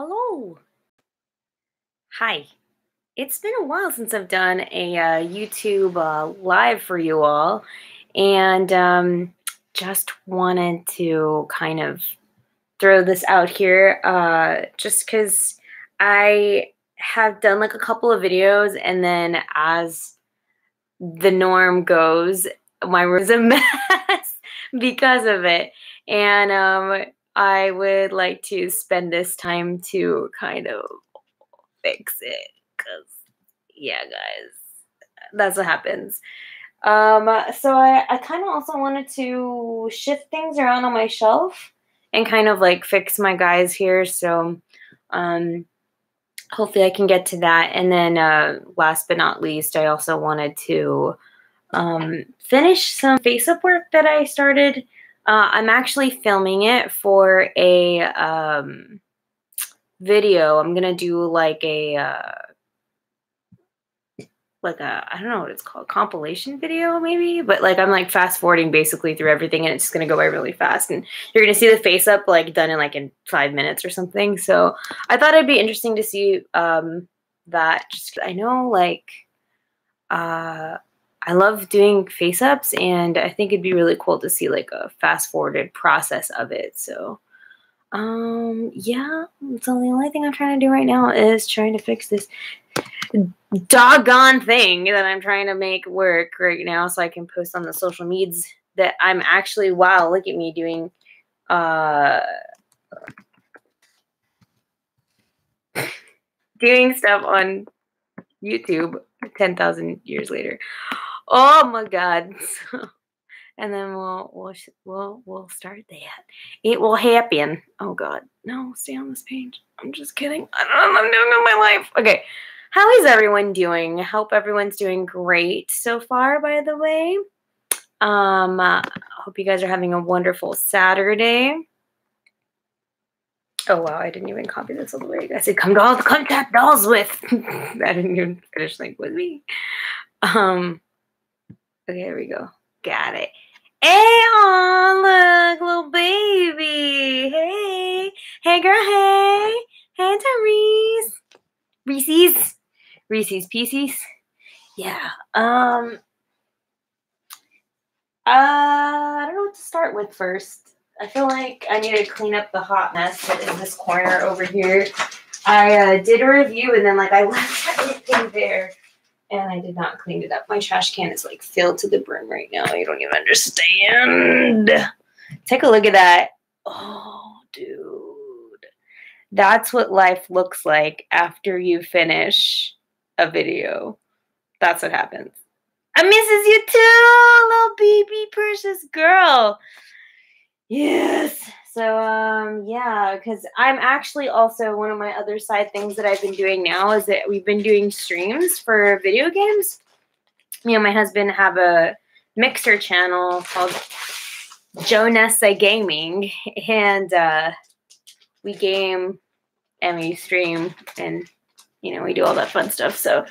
Hello. Hi. It's been a while since I've done a uh, YouTube uh, live for you all, and um, just wanted to kind of throw this out here uh, just because I have done like a couple of videos, and then as the norm goes, my room is a mess because of it. And um, I would like to spend this time to kind of fix it because, yeah, guys, that's what happens. Um, so I, I kind of also wanted to shift things around on my shelf and kind of like fix my guys here. So, um, hopefully I can get to that. And then, uh, last but not least, I also wanted to, um, finish some face up work that I started uh, I'm actually filming it for a um, video. I'm gonna do like a uh, like a I don't know what it's called compilation video maybe, but like I'm like fast forwarding basically through everything, and it's just gonna go by really fast, and you're gonna see the face up like done in like in five minutes or something. So I thought it'd be interesting to see um, that. Just I know like uh I love doing face ups, and I think it'd be really cool to see like a fast forwarded process of it. So, um, yeah. So the only thing I'm trying to do right now is trying to fix this doggone thing that I'm trying to make work right now, so I can post on the social medias that I'm actually. Wow, look at me doing. Uh, doing stuff on YouTube 10,000 years later. Oh my God. and then we'll we'll we'll we'll start that. It will happen. Oh God, no, stay on this page. I'm just kidding. I don't know I'm doing with my life. Okay, how is everyone doing? I hope everyone's doing great so far. By the way, um, uh, hope you guys are having a wonderful Saturday. Oh wow, I didn't even copy this all the way. I said come to all the contact dolls with. I didn't even finish like with me. Um Okay, here we go. Got it. Hey, oh, look, little baby. Hey. Hey, girl, hey. Hey, Tyrese. Reese's. Reese's Pieces. Yeah. Um. Uh, I don't know what to start with first. I feel like I need to clean up the hot mess that is this corner over here. I uh, did a review and then like I left everything there and I did not clean it up. My trash can is like filled to the brim right now. You don't even understand. Take a look at that. Oh, dude. That's what life looks like after you finish a video. That's what happens. I misses you too, little baby precious girl. Yes. So um yeah, because I'm actually also one of my other side things that I've been doing now is that we've been doing streams for video games. Me and my husband have a mixer channel called Jonessa Gaming, and uh, we game and we stream and you know we do all that fun stuff. So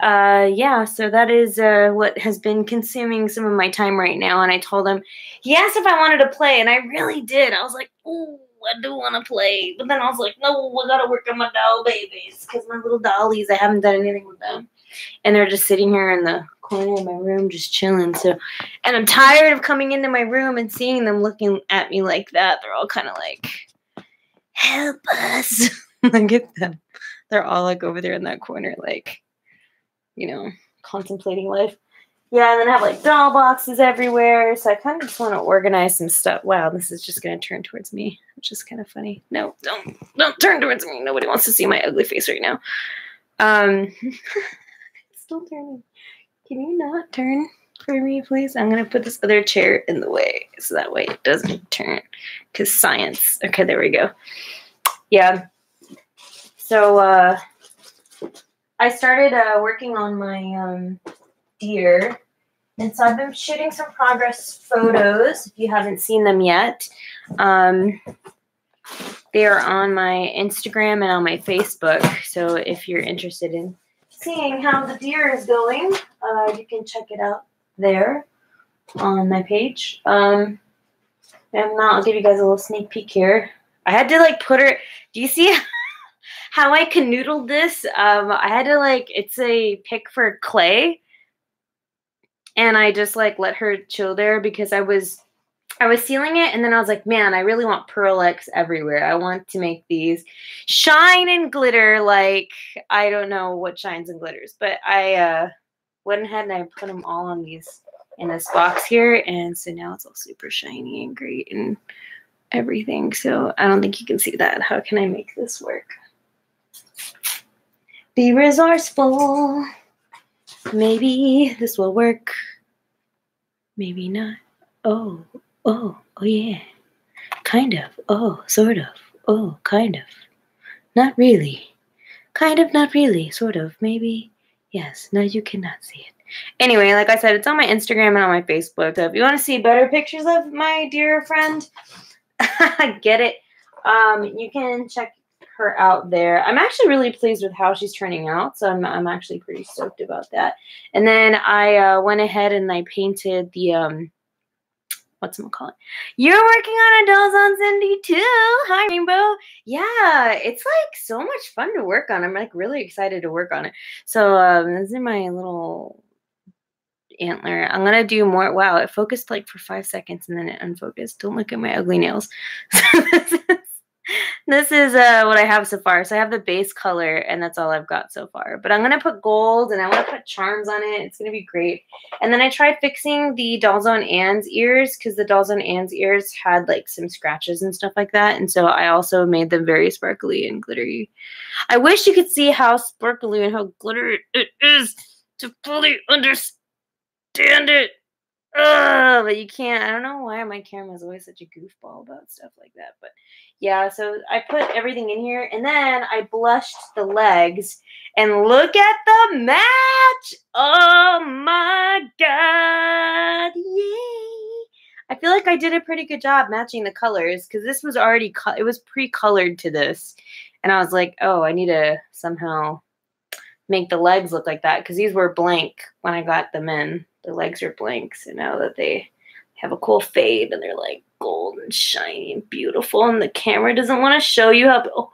uh, yeah, so that is uh, what has been consuming some of my time right now. And I told him, he asked if I wanted to play, and I really did. I was like, oh, I do want to play. But then I was like, no, I got to work on my doll babies because my little dollies, I haven't done anything with them. And they're just sitting here in the corner of my room, just chilling. So, and I'm tired of coming into my room and seeing them looking at me like that. They're all kind of like, help us. At them. They're all like over there in that corner, like, you know, contemplating life. Yeah, and then I have like doll boxes everywhere. So I kind of just want to organize some stuff. Wow, this is just going to turn towards me, which is kind of funny. No, don't don't turn towards me. Nobody wants to see my ugly face right now. Um, still turning. Can you not turn for me, please? I'm going to put this other chair in the way so that way it doesn't turn. Because science. Okay, there we go. Yeah. So, uh, I started uh, working on my um, deer. And so I've been shooting some progress photos if you haven't seen them yet. Um, they are on my Instagram and on my Facebook. So if you're interested in seeing how the deer is going, uh, you can check it out there on my page. Um, and I'll give you guys a little sneak peek here. I had to like put her. Do you see? how I canoodled this. Um, I had to like it's a pick for clay, and I just like let her chill there because I was I was sealing it, and then I was like, man, I really want Pearl Ex everywhere. I want to make these shine and glitter like I don't know what shines and glitters, but I uh, went ahead and I put them all on these in this box here, and so now it's all super shiny and great and everything. So I don't think you can see that. How can I make this work? Be resourceful. Maybe this will work. Maybe not. Oh, oh, oh yeah. Kind of. Oh, sort of. Oh, kind of. Not really. Kind of, not really. Sort of. Maybe. Yes. No, you cannot see it. Anyway, like I said, it's on my Instagram and on my Facebook. So if you want to see better pictures of my dear friend, get it. Um, you can check her out there. I'm actually really pleased with how she's turning out, so I'm, I'm actually pretty stoked about that. And then I uh, went ahead and I painted the um, what's it called? You're working on a Dollzone Cindy too. Hi, Rainbow. Yeah, it's like so much fun to work on. I'm like really excited to work on it. So um, this is my little antler. I'm gonna do more. Wow, it focused like for five seconds and then it unfocused. Don't look at my ugly nails. this is, uh, what I have so far. So I have the base color and that's all I've got so far. But I'm gonna put gold and I want to put charms on it. It's gonna be great. And then I tried fixing the Dollzone Anne's ears because the Dollzone Anne's ears had like some scratches and stuff like that. And so I also made them very sparkly and glittery. I wish you could see how sparkly and how glittery it is to fully understand it. Ugh, but you can't. I don't know why my camera is always such a goofball about stuff like that. But yeah, so I put everything in here and then I blushed the legs. And look at the match! Oh my god! Yay! I feel like I did a pretty good job matching the colors because this was already. It was pre-colored to this, and I was like, oh, I need to somehow make the legs look like that because these were blank when I got them in the legs are blank. So now that they have a cool fade and they're like gold and shiny and beautiful, and the camera doesn't want to show you how. Oh,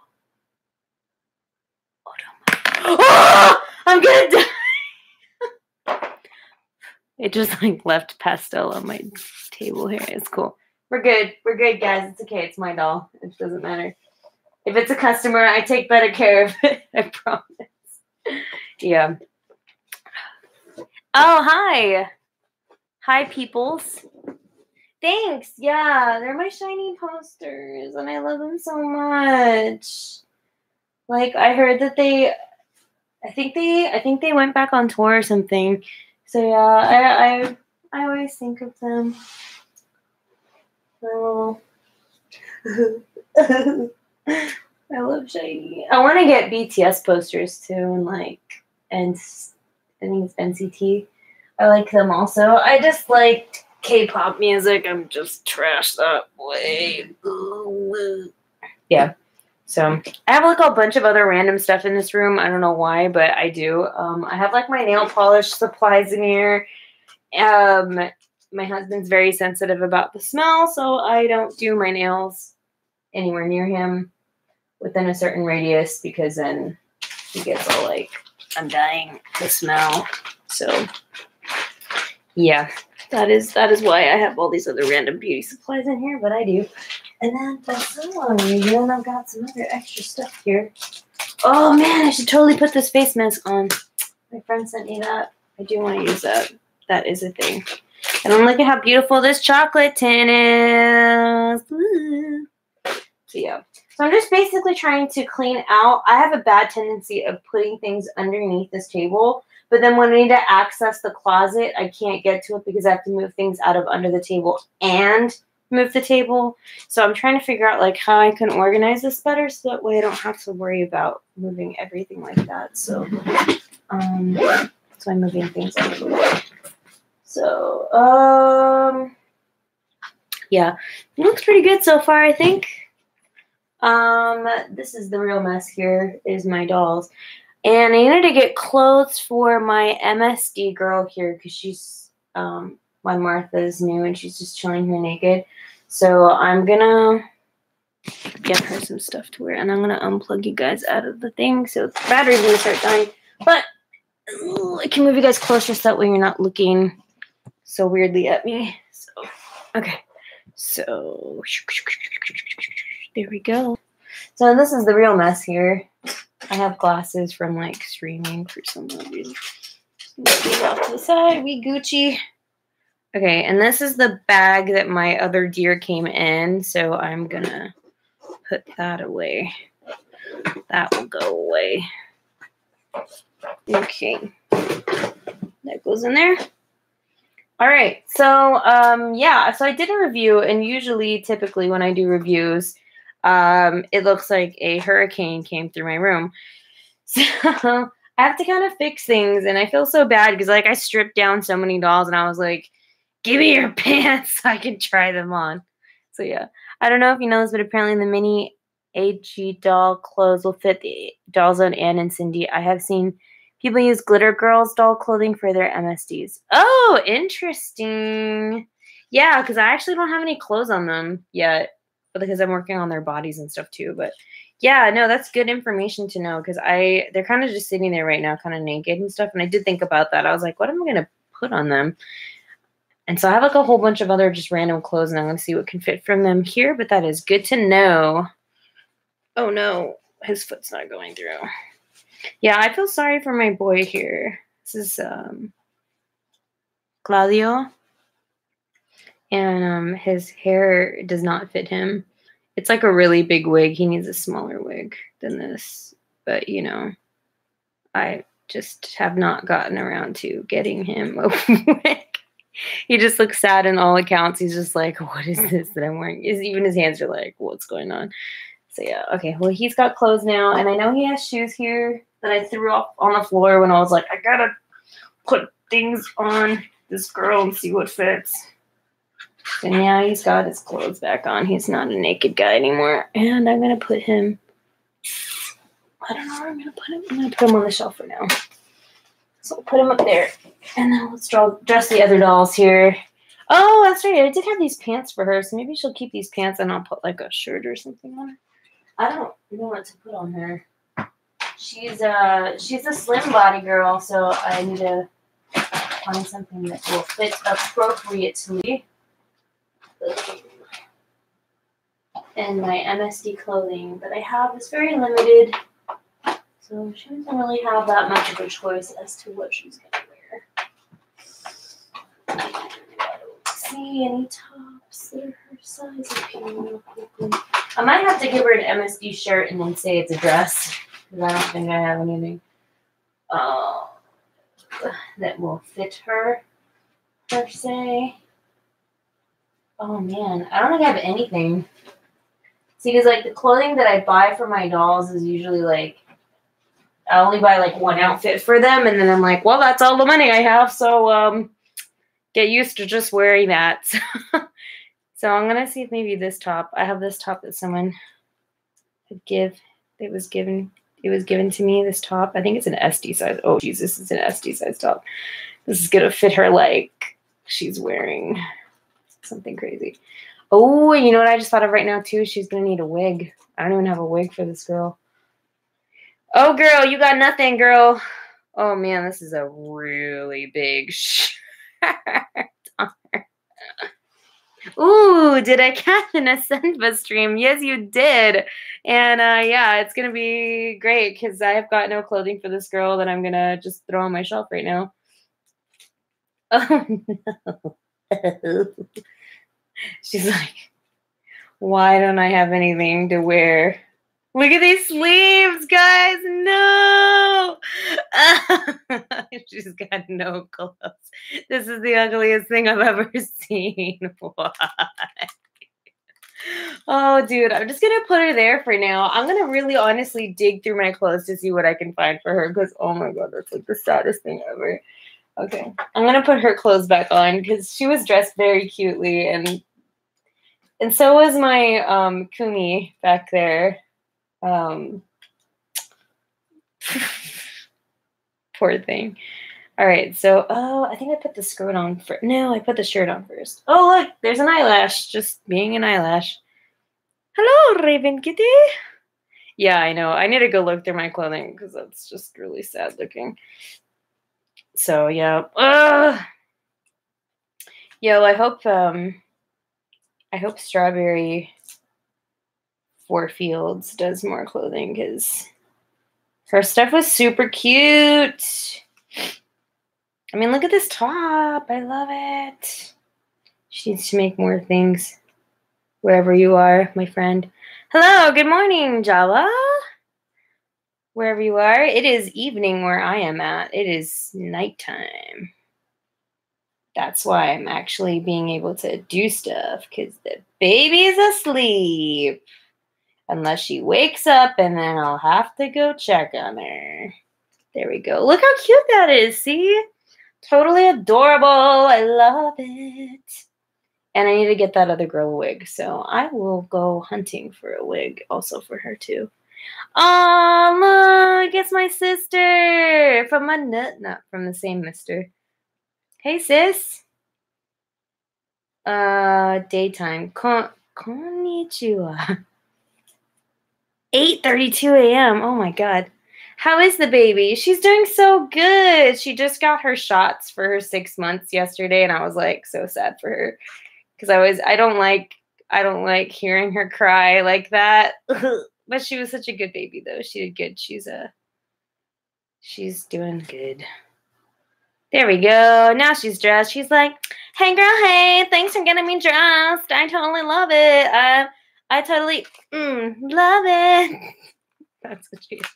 oh, oh I'm gonna die. it just like left pastel on my table here. It's cool. We're good. We're good, guys. It's okay. It's my doll. It doesn't matter. If it's a customer, I take better care of it. I promise. Yeah. Oh, hi. Hi, peoples. Thanks. Yeah, they're my shiny posters, and I love them so much. Like, I heard that they, I think they, I think they went back on tour or something. So yeah, I, I, I always think of them. Oh. I love shiny. I want to get BTS posters too, and like, and I think it's NCT. I like them also. I just like K-pop music. I'm just trash that way. Yeah. So I have like a bunch of other random stuff in this room. I don't know why, but I do. Um, I have like my nail polish supplies in here. Um, my husband's very sensitive about the smell, so I don't do my nails anywhere near him within a certain radius because then he gets all like I'm dying the smell. So yeah, that is that is why I have all these other random beauty supplies in here, but I do. And then that's all you know, I've got some other extra stuff here. Oh man, I should totally put this face mask on. My friend sent me that. I do want to use that. That is a thing. And look at how beautiful this chocolate tin is. So yeah. So I'm just basically trying to clean out. I have a bad tendency of putting things underneath this table. But then when I need to access the closet, I can't get to it because I have to move things out of under the table and move the table. So I'm trying to figure out like how I can organize this better so that way I don't have to worry about moving everything like that. So um so I'm moving things out of the way. So um yeah, it looks pretty good so far, I think. Um, this is the real mess here, is my dolls. And I needed to get clothes for my MSD girl here because she's, um, my Martha's new and she's just chilling here naked. So I'm gonna get her some stuff to wear. And I'm gonna unplug you guys out of the thing so the battery's gonna start dying. But I can move you guys closer so that way you're not looking so weirdly at me. So okay. So there we go. So this is the real mess here. I have glasses from like streaming for some reason. Off to the side, we Gucci. Okay, and this is the bag that my other deer came in, so I'm gonna put that away. That will go away. Okay, that goes in there. All right, so um, yeah, so I did a review, and usually, typically, when I do reviews, um, it looks like a hurricane came through my room. So I have to kind of fix things, and I feel so bad because like I stripped down so many dolls, and I was like, "Give me your pants so I can try them on." So yeah, I don't know if you know this, but apparently the mini AG doll clothes will fit the Dollzone Anne and Cindy. I have seen people use Glitter Girls doll clothing for their MSDs. Oh, interesting. Yeah, because I actually don't have any clothes on them yet, because I'm working on their bodies and stuff too. But yeah, no, that's good information to know because I they're kind of just sitting there right now, kind of naked and stuff. And I did think about that. I was like, what am I gonna put on them? And so I have like a whole bunch of other just random clothes, and I'm gonna see what can fit from them here. But that is good to know. Oh no, his foot's not going through. Yeah, I feel sorry for my boy here. This is um Claudio. And um his hair does not fit him. It's like a really big wig. He needs a smaller wig than this. But you know, I just have not gotten around to getting him a wig. he just looks sad in all accounts. He's just like, what is this that I'm wearing? Is even his hands are like, what's going on? So yeah, okay. Well, he's got clothes now, and I know he has shoes here that I threw up on the floor when I was like, I gotta put things on this girl and see what fits. And now he's got his clothes back on. He's not a naked guy anymore. And I'm gonna put him. I don't know where I'm gonna put him. I'm gonna put him on the shelf for now. So I'll put him up there. And then let's draw dress the other dolls here. Oh, that's right. I did have these pants for her, so maybe she'll keep these pants and I'll put like a shirt or something on her. I don't know what to put on her. She's a she's a slim body girl, so I need to find something that will fit appropriately. And my MSD clothing that I have is very limited, so she doesn't really have that much of a choice as to what she's gonna wear. see any tops that are her size. I might have to give her an MSD shirt and then say it's a dress because I don't think I have anything uh, that will fit her per se. Oh man, I don't think I have anything. See, because like the clothing that I buy for my dolls is usually like I only buy like one outfit for them, and then I'm like, well, that's all the money I have, so um, get used to just wearing that. so I'm gonna see if maybe this top. I have this top that someone could give. It was given. It was given to me. This top. I think it's an SD size. Oh Jesus, it's an SD size top. This is gonna fit her like she's wearing something crazy. Oh, you know what I just thought of right now too? She's gonna need a wig. I don't even have a wig for this girl. Oh, girl, you got nothing, girl. Oh man, this is a really big shirt. Ooh, did I catch an Asenva stream? Yes, you did. And uh, yeah, it's gonna be great because I have got no clothing for this girl that I'm gonna just throw on my shelf right now. Oh no. She's like, why don't I have anything to wear? Look at these sleeves, guys. No. She's got no clothes. This is the ugliest thing I've ever seen. Oh, dude, I'm just gonna put her there for now. I'm gonna really honestly dig through my clothes to see what I can find for her because oh my god, that's like the saddest thing ever. Okay, I'm gonna put her clothes back on because she was dressed very cutely and and so was my um, Kumi back there. Um, poor thing. All right, so oh, I think I put the skirt on first. No, I put the shirt on first. Oh, look, there's an eyelash, just being an eyelash. Hello, Raven Kitty. Yeah, I know. I need to go look through my clothing because that's just really sad looking. So yeah. Ugh. Yo, I hope um I hope Strawberry Four Fields does more clothing because her stuff was super cute. I mean, look at this top. I love it. She needs to make more things wherever you are, my friend. Hello, good morning, Java. Wherever you are, it is evening where I am at. It is nighttime. That's why I'm actually being able to do stuff because the baby's asleep. Unless she wakes up and then I'll have to go check on her. There we go. Look how cute that is. See? Totally adorable. I love it. And I need to get that other girl a wig. So I will go hunting for a wig also for her too. Oh, look, it's my sister from my nut, not from the same mister. Hey, sis. Uh, daytime. Kon- konnichiwa. 8:32 a.m. Oh my god. How is the baby? She's doing so good. She just got her shots for her 6 months yesterday and I was like so sad for her cuz I was I don't like I don't like hearing her cry like that. but she was such a good baby though. She did good. She's a she's doing good. There we go. Now she's dressed. She's like, "Hey girl, hey, thanks for getting me dressed. I totally love it. Uh, I totally mm, love it." That's what she is.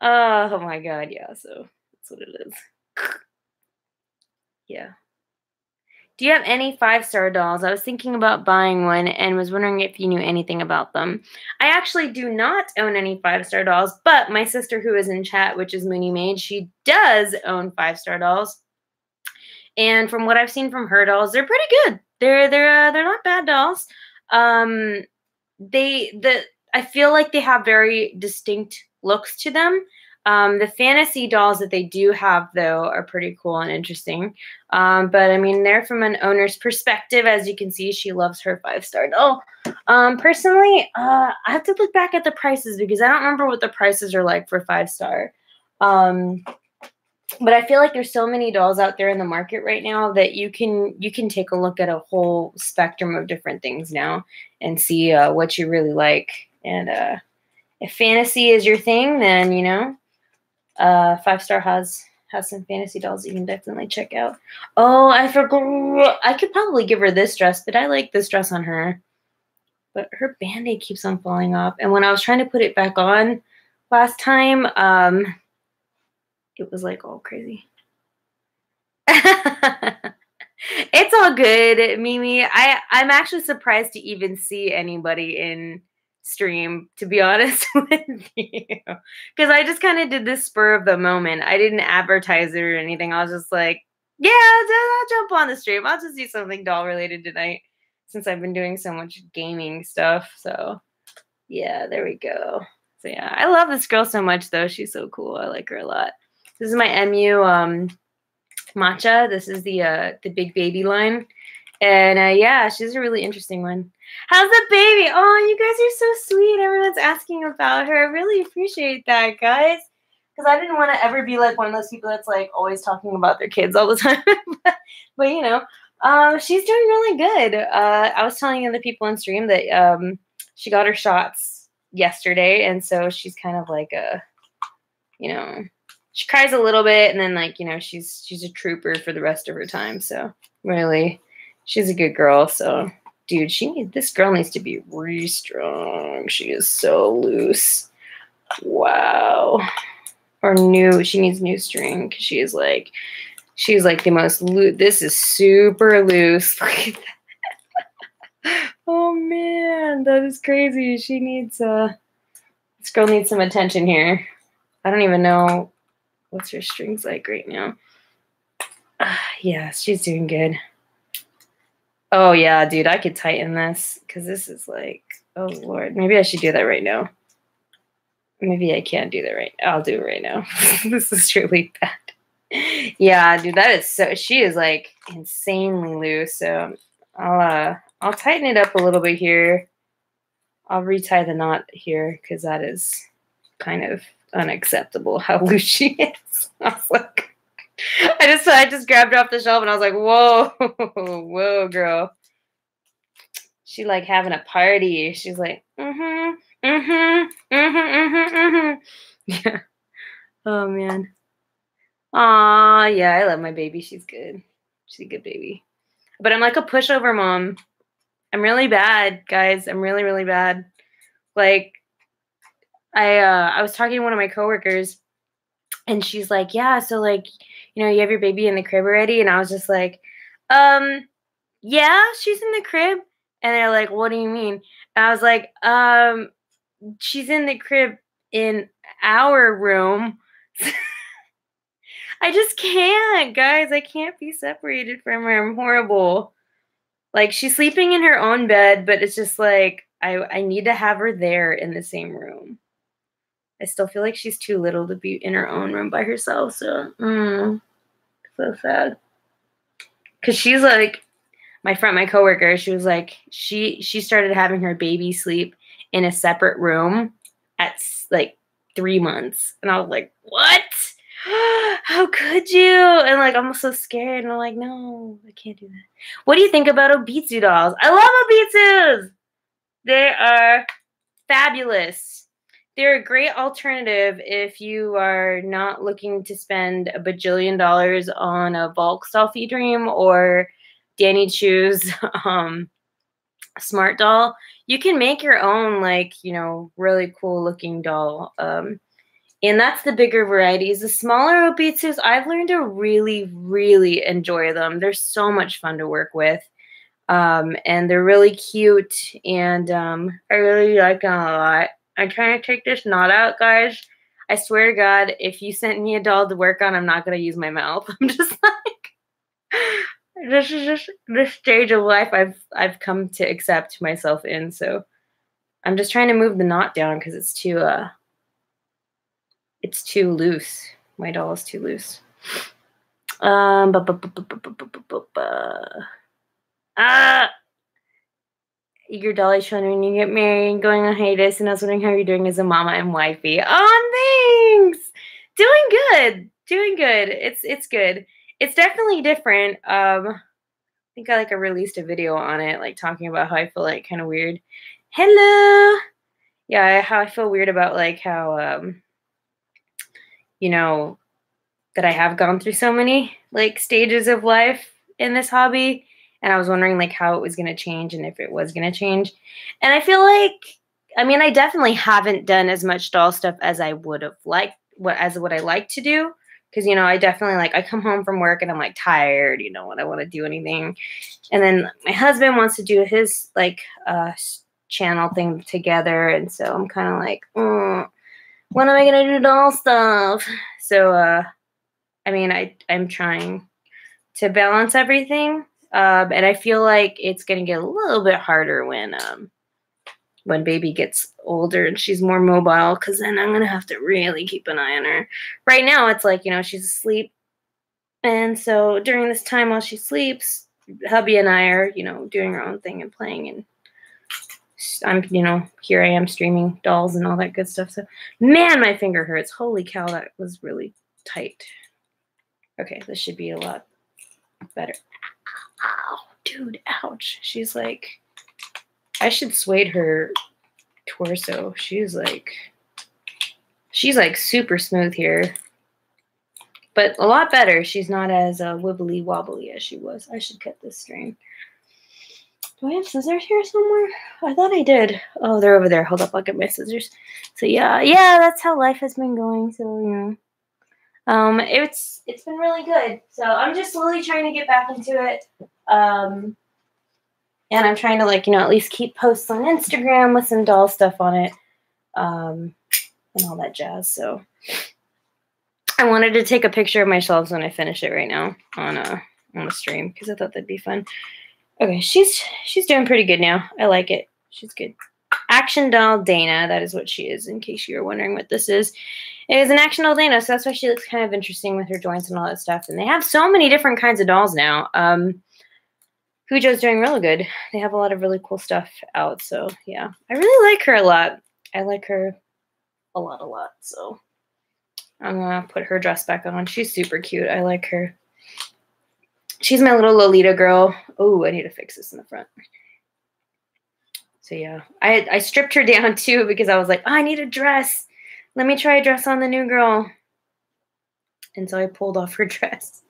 Oh my god, yeah. So that's what it is. yeah. Do you have any five star dolls? I was thinking about buying one and was wondering if you knew anything about them. I actually do not own any five star dolls, but my sister, who is in chat, which is Mooney Maid, she does own five star dolls. And from what I've seen from her dolls, they're pretty good. They're they're uh, they're not bad dolls. Um, they the I feel like they have very distinct looks to them. Um, the fantasy dolls that they do have, though, are pretty cool and interesting. Um, but I mean, they're from an owner's perspective. As you can see, she loves her five star doll. Um, personally, uh, I have to look back at the prices because I don't remember what the prices are like for five star. Um, but I feel like there's so many dolls out there in the market right now that you can you can take a look at a whole spectrum of different things now and see uh, what you really like. And uh, if fantasy is your thing, then you know uh, Five Star has has some fantasy dolls you can definitely check out. Oh, I forgot. I could probably give her this dress, but I like this dress on her. But her band-aid keeps on falling off. And when I was trying to put it back on last time, um, it was like all crazy. it's all good, Mimi. I I'm actually surprised to even see anybody in stream, to be honest with you. Because I just kind of did this spur of the moment. I didn't advertise it or anything. I was just like, yeah, I'll, I'll jump on the stream. I'll just do something doll related tonight since I've been doing so much gaming stuff. So, yeah, there we go. So, yeah, I love this girl so much, though. She's so cool. I like her a lot. This is my MU um, matcha. This is the uh, the big baby line. And uh, yeah, she's a really interesting one. How's the baby? Oh, you guys are so sweet. Everyone's asking about her. I really appreciate that, guys. Because I didn't want to ever be like one of those people that's like always talking about their kids all the time. but, you know, um, she's doing really good. Uh, I was telling other people on stream that um, she got her shots yesterday, and so she's kind of like a, you know, she cries a little bit, and then like you know she's she's a trooper for the rest of her time. So really, she's a good girl. So, dude, she needs this girl needs to be really strong. She is so loose. Wow. Or new. She needs new string she is like, she's like the most loose. This is super loose. oh man, that is crazy. She needs uh this girl needs some attention here. I don't even know what's her strings like right now. Uh, yeah, she's doing good. Oh yeah, dude, I could tighten this because this is like, oh lord, maybe I should do that right now. Maybe I can't do that right. I'll do it right now. this is really bad. Yeah, dude, that is so. She is like insanely loose. So I'll uh, I'll tighten it up a little bit here I'll retie the knot here because that is kind of unacceptable how loose she is. I was like, I just I just grabbed her off the shelf and I was like, whoa, whoa, girl. She like having a party. She's like, mm-hmm, mm-hmm, mm-hmm, mm-hmm, mm-hmm. Yeah. Oh man. Aw, yeah, I love my baby. She's good. She's a good baby. But I'm like a pushover mom. I'm really bad, guys. I'm really, really bad. Like, I uh I was talking to one of my coworkers and she's like, Yeah, so like, you know, you have your baby in the crib already? And I was just like, um, yeah, she's in the crib. And they're like, What do you mean? And I was like, um, she's in the crib in our room. I just can't, guys. I can't be separated from her. I'm horrible. Like she's sleeping in her own bed, but it's just like I I need to have her there in the same room. I still feel like she's too little to be in her own room by herself. So, mm, so sad. Cause she's like my friend, my coworker. She was like she she started having her baby sleep in a separate room at like three months, and I was like, what? How could you? And like I'm so scared, and I'm like, no, I can't do that. What do you think about Obitsu dolls? I love Obitsus. They are fabulous. They're a great alternative if you are not looking to spend a bajillion dollars on a Volks Dollfie Dream or Danny Choo's um, smart doll. You can make your own, like, you know, really cool looking doll. Um, and that's the bigger varieties. The smaller obitsus, I've learned to really, really enjoy them. They're so much fun to work with. Um, and they're really cute. And um, I really like them a lot. I'm trying to take this knot out, guys. I swear to God, if you sent me a doll to work on, I'm not going to use my mouth. I'm just like, this is just this stage of life I've I've come to accept myself in. So I'm just trying to move the knot down because it's too uh it's too loose. My doll is too loose. Um, ah, your dolly children, you get married and going on hiatus, and I was wondering how you're doing as a mama and wifey. Oh, thanks. Doing good. Doing good. It's it's good. It's definitely different. Um, I think I like I released a video on it, like talking about how I feel like kind of weird. Hello. Yeah, how I feel weird about like how um you know, that I have gone through so many like stages of life in this hobby. And I was wondering like how it was going to change and if it was going to change. And I feel like, I mean, I definitely haven't done as much doll stuff as I would have liked, what as what I like to do. Cause you know, I definitely like I come home from work and I'm like tired, you know, when I want to do anything. And then my husband wants to do his like uh channel thing together. And so I'm kind of like, mm, when am I gonna do doll stuff? So uh I mean I I'm trying to balance everything. Um and I feel like it's gonna get a little bit harder when um when baby gets older and she's more mobile because then I'm gonna have to really keep an eye on her. Right now it's like, you know, she's asleep. And so during this time while she sleeps, hubby and I are, you know, doing our own thing and playing and I'm, you know, here I am streaming dolls and all that good stuff. So, man, my finger hurts. Holy cow, that was really tight. Okay, this should be a lot better. Ow, dude, ouch. She's like, I should suede her torso. She's like, she's like super smooth here. But a lot better. She's not as uh, wibbly wobbly as she was. I should cut this string. Do I have scissors here somewhere? I thought I did. Oh, they're over there. Hold up, I'll get my scissors. So yeah, yeah, that's how life has been going. So you know, um, it's it's been really good. So I'm just slowly trying to get back into it. Um, and I'm trying to like you know at least keep posts on Instagram with some doll stuff on it, um, and all that jazz. So I wanted to take a picture of my shelves when I finish it right now on a on a stream because I thought that'd be fun. Okay, she's she's doing pretty good now. I like it. She's good. Action doll Dana, that is what she is, in case you were wondering what this is. It is an action doll Dana, so that's why she looks kind of interesting with her joints and all that stuff. And they have so many different kinds of dolls now. Um, Hujoo's doing really good. They have a lot of really cool stuff out. So yeah, I really like her a lot. I like her a lot, a lot. So I'm gonna put her dress back on. She's super cute. I like her. She's my little Lolita girl. Oh, I need to fix this in the front. So yeah, I I stripped her down too because I was like, oh, I need a dress. Let me try a dress on the new girl. And so I pulled off her dress.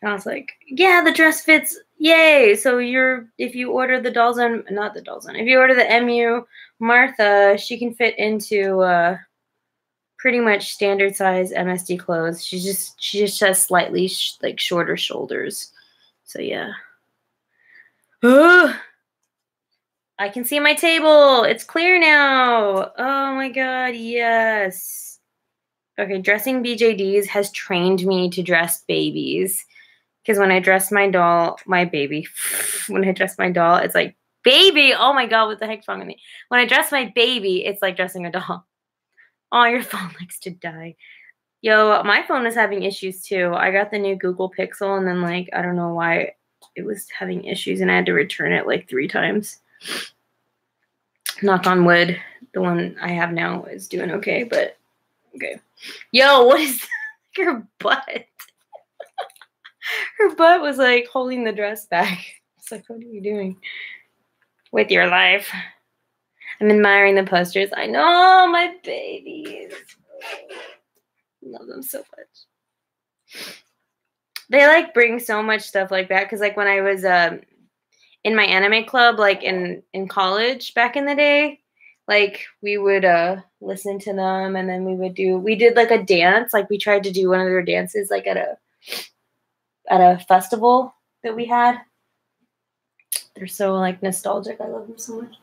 And I was like, yeah, the dress fits. Yay. So you're if you order the Dollzone not the Dollzone, if you order the MU Martha, she can fit into uh pretty much standard size MSD clothes. She just she just has slightly sh- like shorter shoulders. So yeah. I can see my table. It's clear now. Oh my god, yes. Okay, dressing BJDs has trained me to dress babies. Because when I dress my doll, my baby, when I dress my doll, it's like, baby, oh my god, what the heck's wrong with me? When I dress my baby, it's like dressing a doll. Oh, your phone likes to die. Yo, my phone is having issues too. I got the new Google Pixel and then like I don't know why it was having issues and I had to return it like three times. Knock on wood. The one I have now is doing okay, but okay. Yo, what is your butt? Her butt was like holding the dress back. It's like, what are you doing with your life? I'm admiring the posters. I know my babies. Love them so much. They like bring so much stuff like that because like when I was um in my anime club, like in in college back in the day, like we would uh listen to them and then we would do we did like a dance like we tried to do one of their dances like at a at a festival that we had they're so like nostalgic i love them so much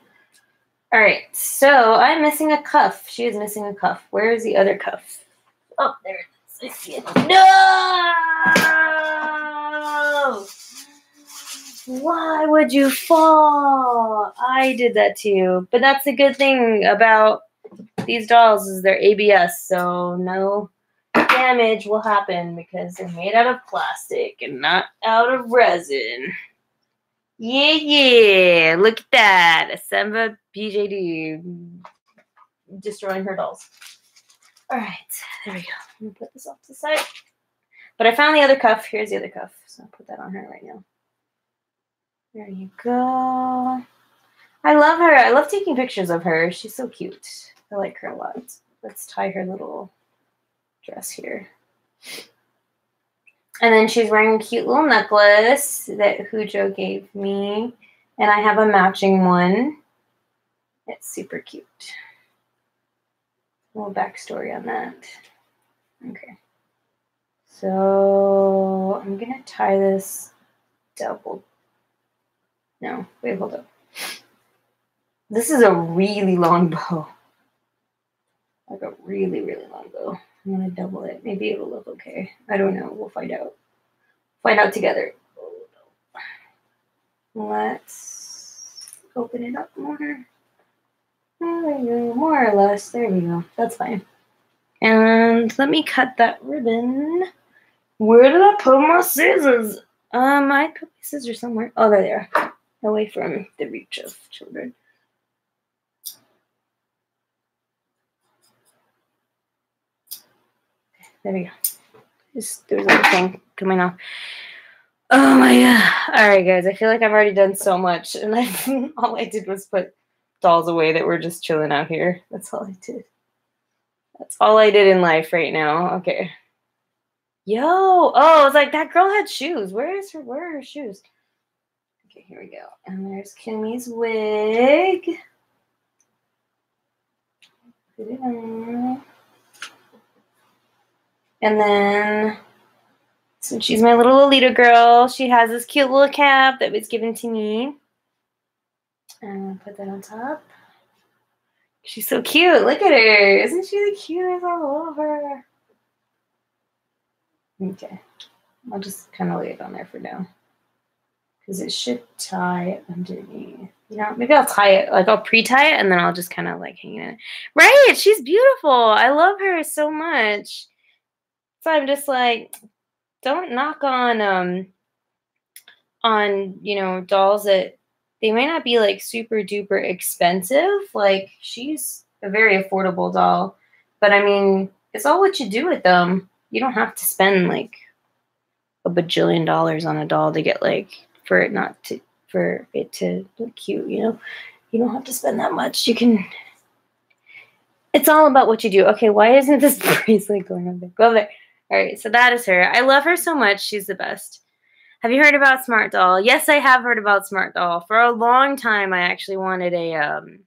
all right, so I'm missing a cuff. She is missing a cuff. Where is the other cuff? Oh, there it is. I see it. No! Why would you fall? I did that to you. But that's a good thing about these dolls is they're ABS, so no damage will happen because they're made out of plastic and not out of resin. Yeah, yeah. Look at that. Asenva BJD destroying her dolls. All right, there we go. I'm gonna put this off to the side. But I found the other cuff. Here's the other cuff. So I'll put that on her right now. There you go. I love her. I love taking pictures of her. She's so cute. I like her a lot. Let's tie her little dress here. And then she's wearing a cute little necklace that Hujoo gave me. And I have a matching one. It's super cute. A little backstory on that. Okay. So I'm going to tie this double. No, wait, hold up. This is a really long bow. Like a really, really long bow. I'm gonna double it. Maybe it'll look okay. I don't know. We'll find out. Find out together. Let's open it up more. There we go. More or less. There we go. That's fine. And let me cut that ribbon. Where did I put my scissors? Um, I put my scissors somewhere. Oh, there they are. Away from the reach of children. There we go. Just, there's a thing coming off. Oh my god. Alright guys, I feel like I've already done so much and I all I did was put dolls away that were just chilling out here. That's all I did. That's all I did in life right now. Okay. Yo, oh, it's like that girl had shoes. Where is her? Where are her shoes? Okay, here we go. And there's Kimmy's wig. Put it on. And then, since she's my little Lolita girl, she has this cute little cap that was given to me. And put that on top. She's so cute. Look at her. Isn't she the cutest? I love her. Okay. I'll just kind of lay it on there for now. Because it should tie underneath. You know, maybe I'll tie it, like I'll pre-tie it and then I'll just kind of like hang it. Right, she's beautiful. I love her so much. So I'm just like, don't knock on um on, you know, dolls that they might not be like super duper expensive. Like she's a very affordable doll. But I mean, it's all what you do with them. You don't have to spend like a bajillion dollars on a doll to get like for it not to for it to look cute, you know? You don't have to spend that much. You can it's all about what you do. Okay, why isn't this bracelet going up there? Go there. All right, so that is her. I love her so much. She's the best. Have you heard about Smart Doll? Yes, I have heard about Smart Doll. For a long time, I actually wanted a um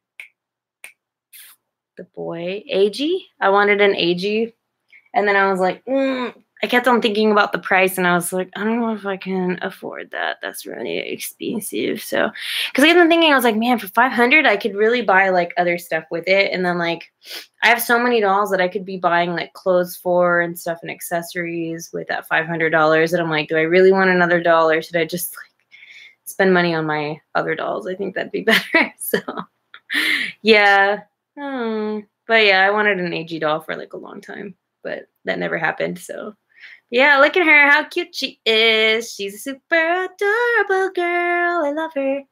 the boy AG. I wanted an AG, and then I was like, mm, I kept on thinking about the price and I was like, I don't know if I can afford that. That's really expensive. So, because I been thinking, I was like, man, for 500, I could really buy like other stuff with it. And then, like, I have so many dolls that I could be buying like clothes for and stuff and accessories with that $500. And I'm like, do I really want another doll or should I just like spend money on my other dolls? I think that'd be better. so, yeah. Hmm. But yeah, I wanted an AG doll for like a long time, but that never happened. So, yeah, look at her, how cute she is. She's a super adorable girl. I love her.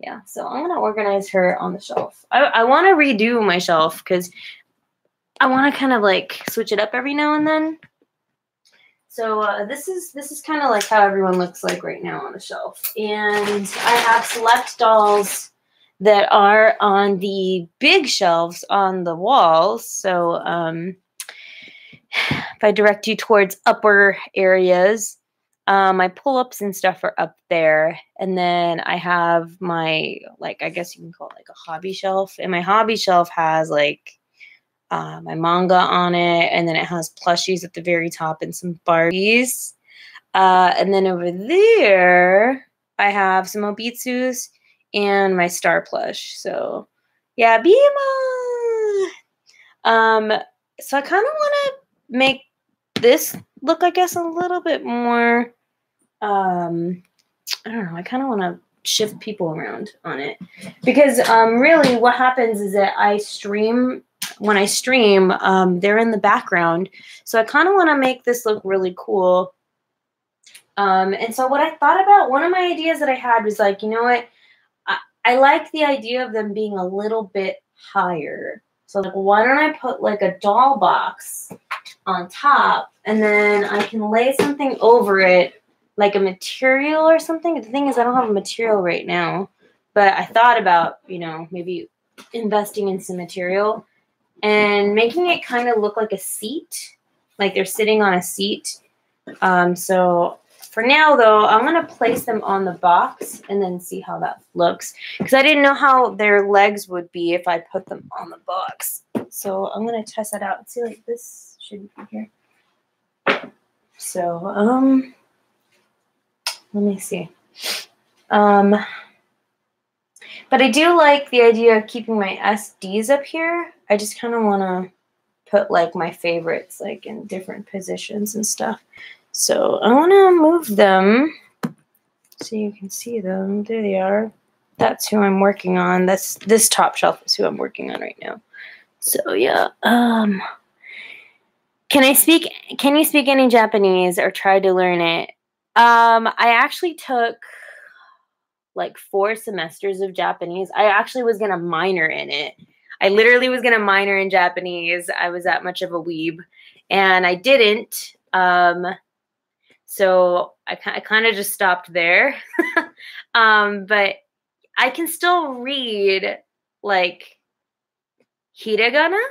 Yeah, so I'm gonna organize her on the shelf. I, I want to redo my shelf because I want to kind of like switch it up every now and then. So uh, this is this is kind of like how everyone looks like right now on the shelf, and I have select dolls that are on the big shelves on the walls. So um, if I direct you towards upper areas, um, my pull-ups and stuff are up there, and then I have my like I guess you can call it like a hobby shelf, and my hobby shelf has like uh, my manga on it, and then it has plushies at the very top and some Barbies, uh, and then over there I have some Obitsus and my star plush. So yeah, Bima. Um, so I kind of want to make this look, I guess, a little bit more. Um, I don't know. I kind of want to shift people around on it because um, really, what happens is that I stream. When I stream, um, they're in the background, so I kind of want to make this look really cool. Um, and so, what I thought about one of my ideas that I had was like, you know what? I, I like the idea of them being a little bit higher. So, like, why don't I put like a doll box on top and then I can lay something over it like a material or something. The thing is, I don't have a material right now, but I thought about, you know, maybe investing in some material and making it kind of look like a seat, like they're sitting on a seat. Um, so for now, though, I'm going to place them on the box and then see how that looks because I didn't know how their legs would be if I put them on the box. So I'm going to test that out and see like this should be here. So, um, let me see. Um, but I do like the idea of keeping my SDs up here. I just kind of want to put like my favorites like in different positions and stuff. So I want to move them so you can see them. There they are. That's who I'm working on. That's this top shelf is who I'm working on right now. So yeah. Um can I speak? Can you speak any Japanese or try to learn it? Um, I actually took like four semesters of Japanese. I actually was gonna minor in it. I literally was gonna minor in Japanese. I was that much of a weeb, and I didn't. Um, so I, I kind of just stopped there. um, but I can still read like hiragana,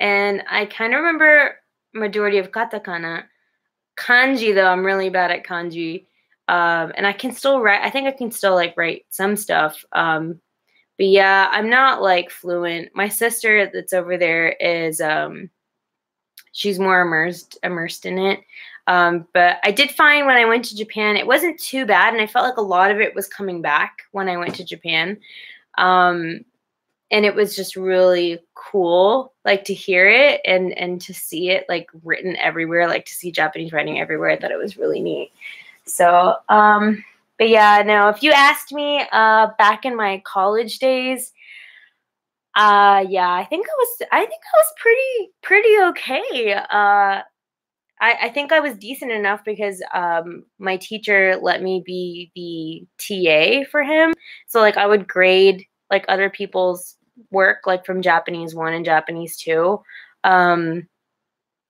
and I kind of remember majority of katakana. Kanji, though, I'm really bad at kanji. Um, and I can still write, I think I can still like write some stuff. Um, but yeah, I'm not like fluent. My sister that's over there is, um, she's more immersed, immersed in it. Um, but I did find when I went to Japan, it wasn't too bad. And I felt like a lot of it was coming back when I went to Japan. And it was just really cool like to hear it and and to see it like written everywhere like to see japanese writing everywhere i thought it was really neat so um but yeah no if you asked me uh back in my college days uh yeah i think i was i think i was pretty pretty okay uh I, I think I was decent enough because um, my teacher let me be the TA for him. So like I would grade like other people's work, like from Japanese one and Japanese two. Um,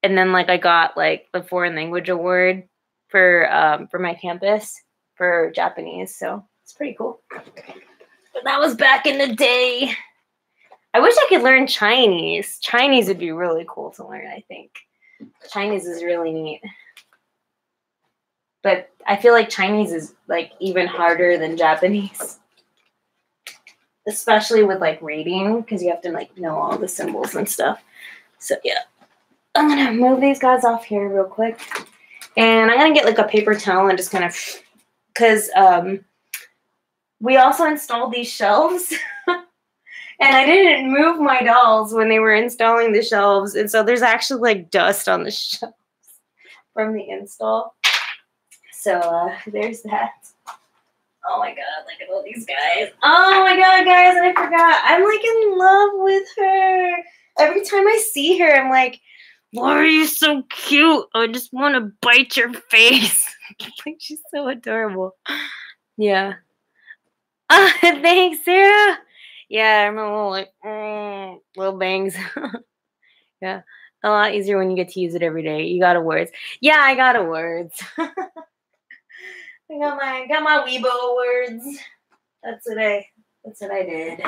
and then like I got like the foreign language award for um, for my campus for Japanese. So it's pretty cool. But that was back in the day. I wish I could learn Chinese. Chinese would be really cool to learn, I think. Chinese is really neat. But I feel like Chinese is like even harder than Japanese. Especially with like reading, because you have to like know all the symbols and stuff. So yeah. I'm gonna move these guys off here real quick. And I'm gonna get like a paper towel and just kind of because um we also installed these shelves. and I didn't move my dolls when they were installing the shelves. And so there's actually like dust on the shelves from the install. So uh, there's that. Oh my god, look at all these guys. Oh my god, guys, and I forgot. I'm like in love with her. Every time I see her, I'm like, why are you so cute? I just want to bite your face. like she's so adorable. Yeah. Uh, thanks, Sarah. Yeah, I'm a little like mm, little bangs. yeah, a lot easier when you get to use it every day. You got awards. Yeah, I got awards. I got my got my Weibo awards. That's what I that's what I did.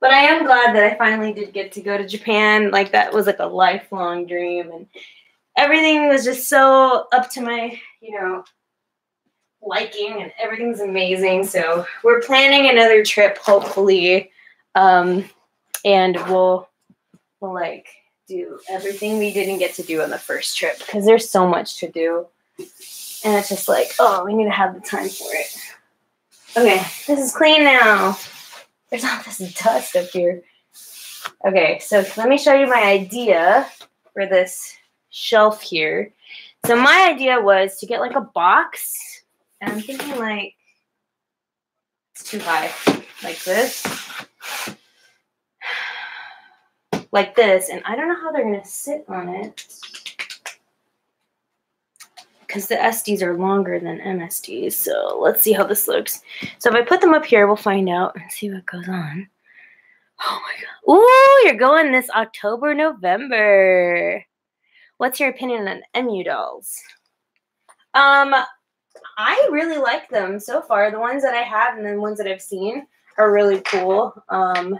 But I am glad that I finally did get to go to Japan. Like that was like a lifelong dream and everything was just so up to my, you know, liking and everything's amazing. So we're planning another trip, hopefully, um, and we'll we'll like do everything we didn't get to do on the first trip because there's so much to do, and it's just like oh, we need to have the time for it. Okay, this is clean now. There's all this dust up here. Okay, so let me show you my idea for this shelf here. So my idea was to get like a box and I'm thinking like it's too high, like this, like this, and I don't know how they're gonna sit on it because the SDs are longer than MSDs. So let's see how this looks. So if I put them up here, we'll find out and see what goes on. Oh my god! Ooh, you're going this October, November. What's your opinion on Myou dolls? Um, I really like them so far. The ones that I have and the ones that I've seen are really cool. Um,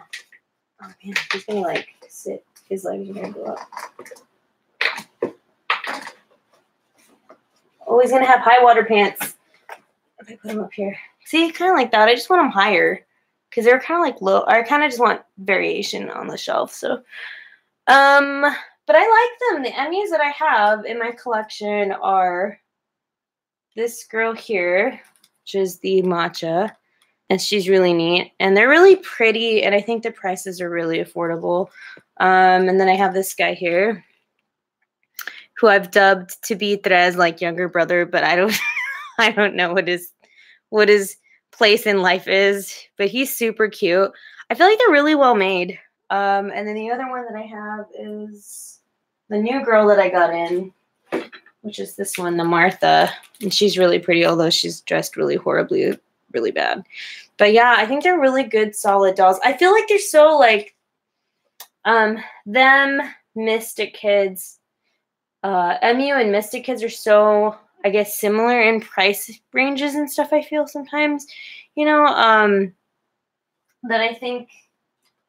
oh man, he's gonna like sit. His legs are gonna go up. He's gonna have high water pants. If I put them up here, see, kind of like that. I just want them higher because they're kind of like low. I kind of just want variation on the shelf. So, um, but I like them. The Emmys that I have in my collection are this girl here, which is the matcha, and she's really neat. And they're really pretty, and I think the prices are really affordable. Um, and then I have this guy here, who I've dubbed to be Tres like younger brother, but I don't, I don't know what his, what his place in life is. But he's super cute. I feel like they're really well made. Um, and then the other one that I have is the new girl that I got in which is this one, the Martha. And she's really pretty, although she's dressed really horribly, really bad. But yeah, I think they're really good, solid dolls. I feel like they're so like um them, Mystic Kids, uh Myou and Mystic Kids are so I guess similar in price ranges and stuff, I feel sometimes. You know, um that I think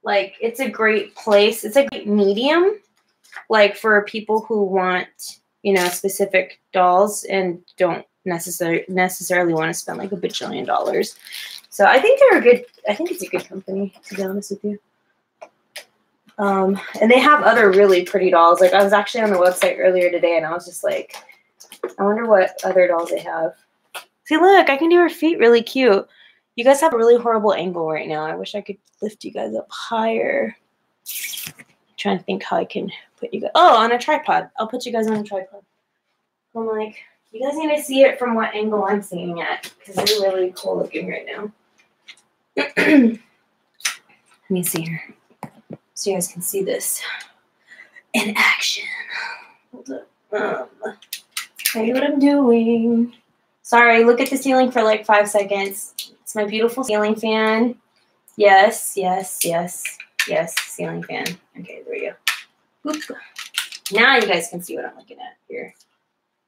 like it's a great place. It's a great medium like for people who want you know, specific dolls and don't necessarily necessarily want to spend like a bajillion dollars. So I think they're a good. I think it's a good company to be honest with you. Um, and they have other really pretty dolls. Like I was actually on the website earlier today, and I was just like, I wonder what other dolls they have. See, look, I can do her feet really cute. You guys have a really horrible angle right now. I wish I could lift you guys up higher. I'm trying to think how I can put you guys. Oh, on a tripod. I'll put you guys on a tripod. I'm like, you guys need to see it from what angle I'm seeing it because they're really cool looking right now. Let me see here so you guys can see this in action. Hold up. Um, you what I'm doing. Sorry, look at the ceiling for like five seconds. It's my beautiful ceiling fan. Yes, yes, yes, yes, ceiling fan. Okay, there we go. Oop. Now you guys can see what I'm looking at here.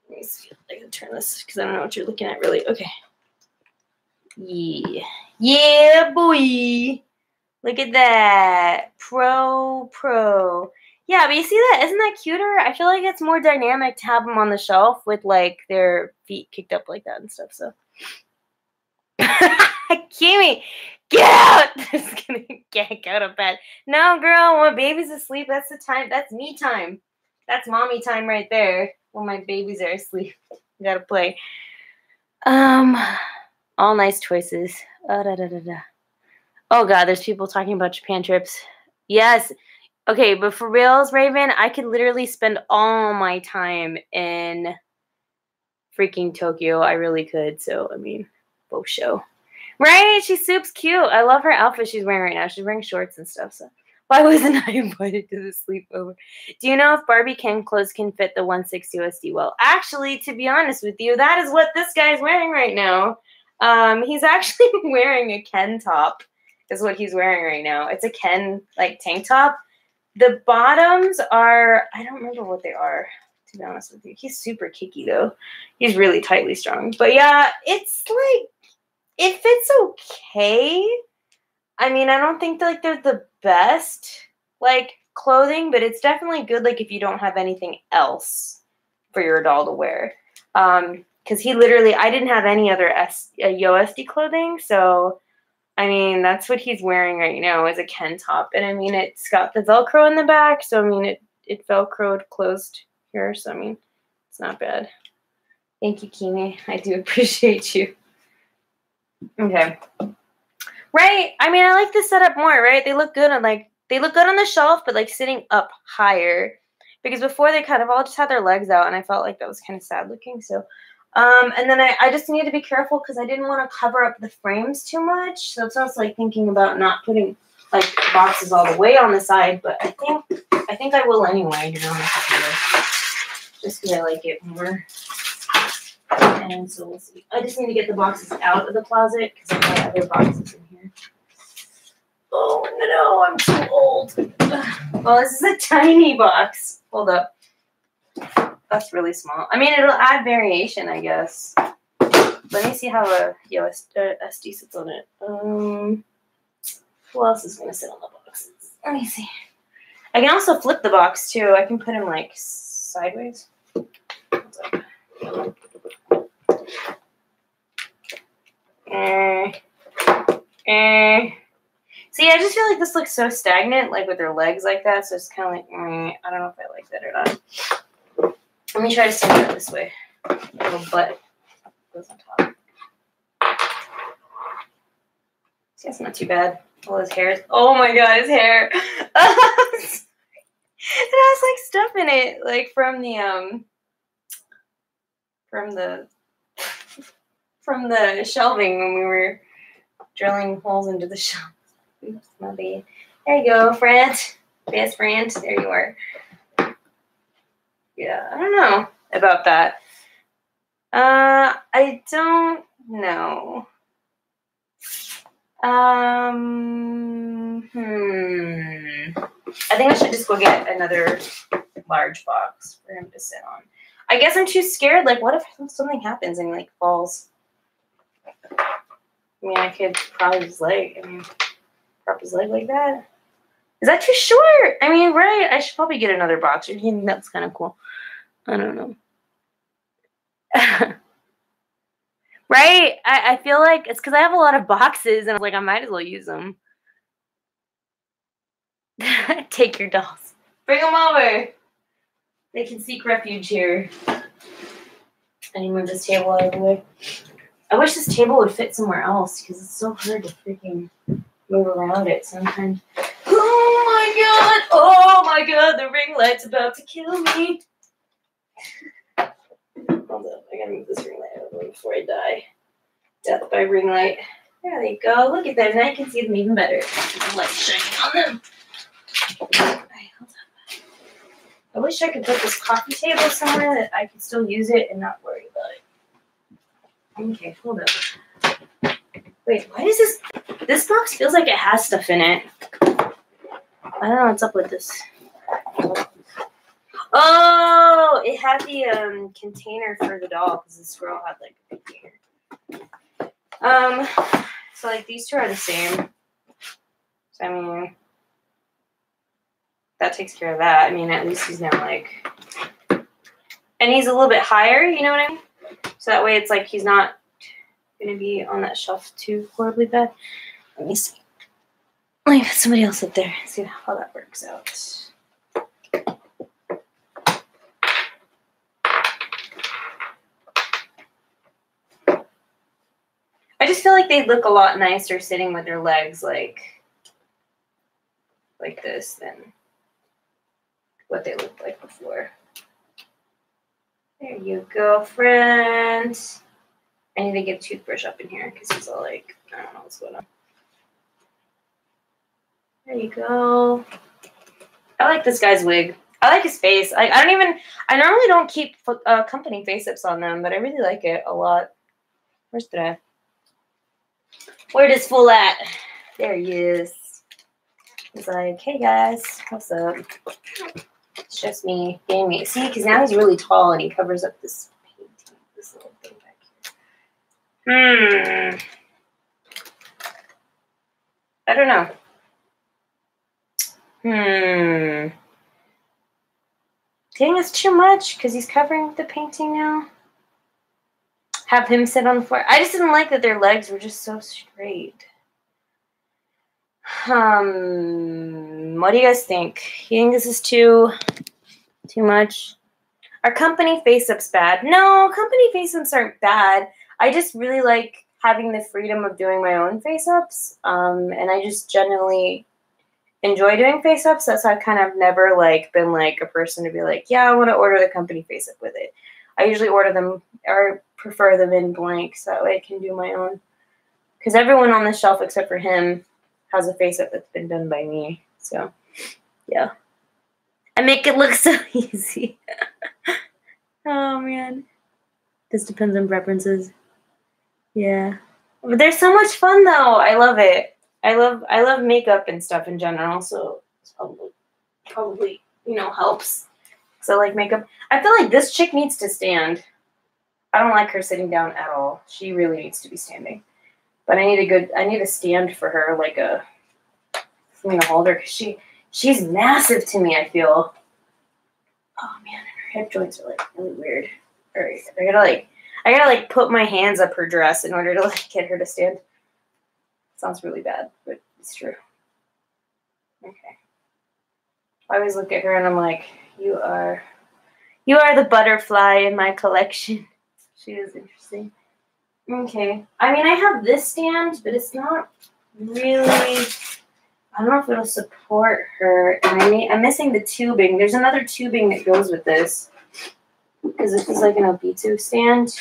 Let me see if I can turn this because I don't know what you're looking at really. Okay. Yeah. Yeah, boy. Look at that. Pro, pro. Yeah, but you see that? Isn't that cuter? I feel like it's more dynamic to have them on the shelf with like their feet kicked up like that and stuff. So, Kimmy, get out! Just gonna gank out of bed. No, girl, when baby's asleep, that's the time. That's me time. That's mommy time right there. When my babies are asleep, gotta play. Um, all nice choices. Da, da, da, da. Oh God, there's people talking about Japan trips. Yes. Okay, but for reals, Raven, I could literally spend all my time in freaking Tokyo. I really could. So, I mean, both show. Right? She's soup's cute. I love her outfit she's wearing right now. She's wearing shorts and stuff. So, why wasn't I invited to the sleepover? Do you know if Barbie Ken clothes can fit the 160 YoSD? Well, actually, to be honest with you, that is what this guy's wearing right now. Um, he's actually wearing a Ken top, is what he's wearing right now. It's a Ken like tank top the bottoms are, I don't remember what they are, to be honest with you. He's super kicky though. He's really tightly strung. But yeah, it's like, it fits okay. I mean, I don't think like they're the best like clothing, but it's definitely good like if you don't have anything else for your doll to wear. Um, because he literally, I didn't have any other S, uh, YoSD clothing, so I mean, that's what he's wearing right now is a Ken top. And I mean, it's got the Velcro in the back. So, I mean, it, it Velcroed closed here. So, I mean, it's not bad. Thank you, Kimi. I do appreciate you. Okay. Right. I mean, I like this setup more, right? They look good on like, they look good on the shelf, but like sitting up higher. Because before they kind of all just had their legs out, and I felt like that was kind of sad looking. So, um, and then I, I just need to be careful because I didn't want to cover up the frames too much. So it's also like thinking about not putting like boxes all the way on the side, but I think I think I will anyway, Just because I like it more. And so we'll see. I just need to get the boxes out of the closet because I've got other boxes in here. Oh no, I'm too old. Well, this is a tiny box. Hold up. That's really small. I mean, it'll add variation, I guess. Let me see how a uh, SD sits on it. Um, who else is going to sit on the boxes? Let me see. I can also flip the box, too. I can put him, like, sideways. Eh. Eh. See, I just feel like this looks so stagnant, like with their legs like that. So it's kind of like, eh, I don't know if I like that or not. Let me try to stand it this way. Little butt goes on top. See, that's not too bad. All his hair. Oh my god, his hair. it has like stuff in it, like from the um, from the from the shelving when we were drilling holes into the shelf. Oops, my bad. There you go, friend. Best friend. There you are yeah, I don't know about that. Uh, I don't know. Um, hmm. I think I should just go get another large box for him to sit on. I guess I'm too scared. Like, what if something happens and he like falls? I mean, I could prop his leg. I mean, prop his leg like that. Is that too short? I mean, right? I should probably get another box. I mean, that's kind of cool. I don't know. right? I, I feel like it's because I have a lot of boxes and I'm like, I might as well use them. Take your dolls. Bring them over. They can seek refuge here. I need to move this table out of the way. I wish this table would fit somewhere else because it's so hard to freaking move around it sometimes. Oh my god! Oh my god! The ring light's about to kill me. Hold up, I gotta move this ring light out of the way before I die. Death by ring light. There they go. Look at them. Now I can see them even better. The light shining on them. I wish I could put this coffee table somewhere that I could still use it and not worry about it. Okay, hold up. Wait, why does this this box feels like it has stuff in it? I don't know what's up with this. Oh, it had the um container for the doll because this girl had like a container. Um, so like these two are the same. So I mean, that takes care of that. I mean, at least he's now like, and he's a little bit higher. You know what I mean? So that way, it's like he's not gonna be on that shelf too horribly bad. Let me see. Let me put somebody else up there. See how that works out. I just feel like they look a lot nicer sitting with their legs like like this than what they looked like before. There you go, friend. I need to get a toothbrush up in here because he's all like, I don't know what's going on. There you go. I like this guy's wig. I like his face. I, I don't even, I normally don't keep uh, company face ups on them, but I really like it a lot. Where's the where does Fool at? There he is. He's like, hey guys, what's up? It's just me being me. See, because now he's really tall and he covers up this painting, this little thing back here. Hmm. I don't know. Hmm. You it's too much because he's covering the painting now? Have him sit on the floor. I just didn't like that their legs were just so straight. Um, what do you guys think? You think this is too too much? Are company face ups bad? No, company face ups aren't bad. I just really like having the freedom of doing my own face ups. Um, and I just generally enjoy doing face ups. That's why I've kind of never like been like a person to be like, yeah, I want to order the company face up with it. I usually order them or prefer them in blank so that way I can do my own. Because everyone on the shelf except for him has a face up that's been done by me. So, yeah. I make it look so easy. oh, man. This depends on preferences. Yeah. But they're so much fun though. I love it. I love I love makeup and stuff in general, so it's probably probably, you know, helps. So like makeup. I feel like this chick needs to stand. I don't like her sitting down at all. She really needs to be standing. But I need a good I need a stand for her, like a something to hold her because she she's massive to me, I feel. Oh man, her hip joints are like really weird. Alright. I gotta like I gotta like put my hands up her dress in order to like get her to stand. Sounds really bad, but it's true. Okay. I always look at her and I'm like, you are you are the butterfly in my collection. She is interesting. Okay. I mean, I have this stand, but it's not really. I don't know if it'll support her. And I mean, I'm missing the tubing. There's another tubing that goes with this because this is like an Obitsu stand,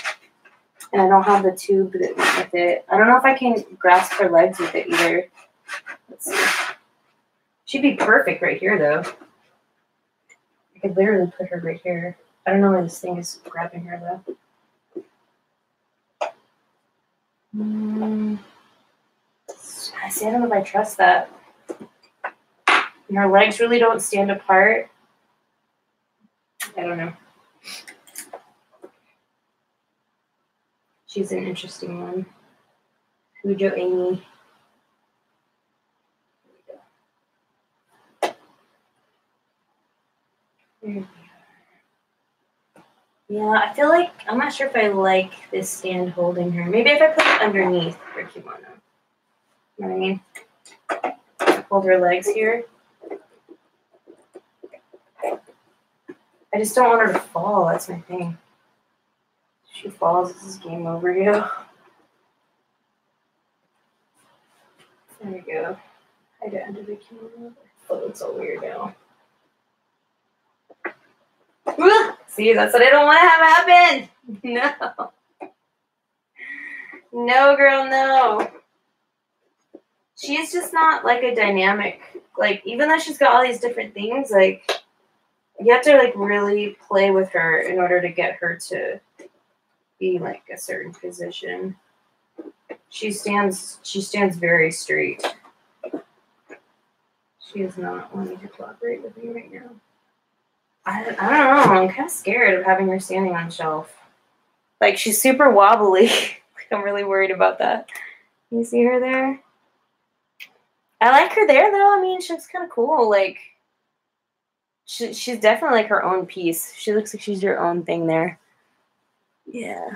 and I don't have the tube that with it. I don't know if I can grasp her legs with it either. Let's see. She'd be perfect right here, though. I could literally put her right here. I don't know where this thing is grabbing her, though. Mm. I see. I don't know if I trust that. And her legs really don't stand apart. I don't know. She's an interesting one. Hujoo Amy. There we go. Yeah, I feel like I'm not sure if I like this stand holding her. Maybe if I put it underneath her kimono. You know what I mean? Hold her legs here. I just don't want her to fall. That's my thing. She falls, this is game over, you. There we go. Hide it under the kimono. Oh, it's so weird now. See, that's what I don't want to have happen. No. No, girl, no. She's just not like a dynamic, like, even though she's got all these different things, like, You have to like really play with her in order to get her to be like a certain position. She stands she stands very straight. She is not wanting to cooperate with me right now. I, I don't know. I'm kind of scared of having her standing on shelf. Like she's super wobbly. I'm really worried about that. You see her there? I like her there though. I mean, she looks kind of cool. Like she, she's definitely like her own piece. She looks like she's your own thing there. Yeah.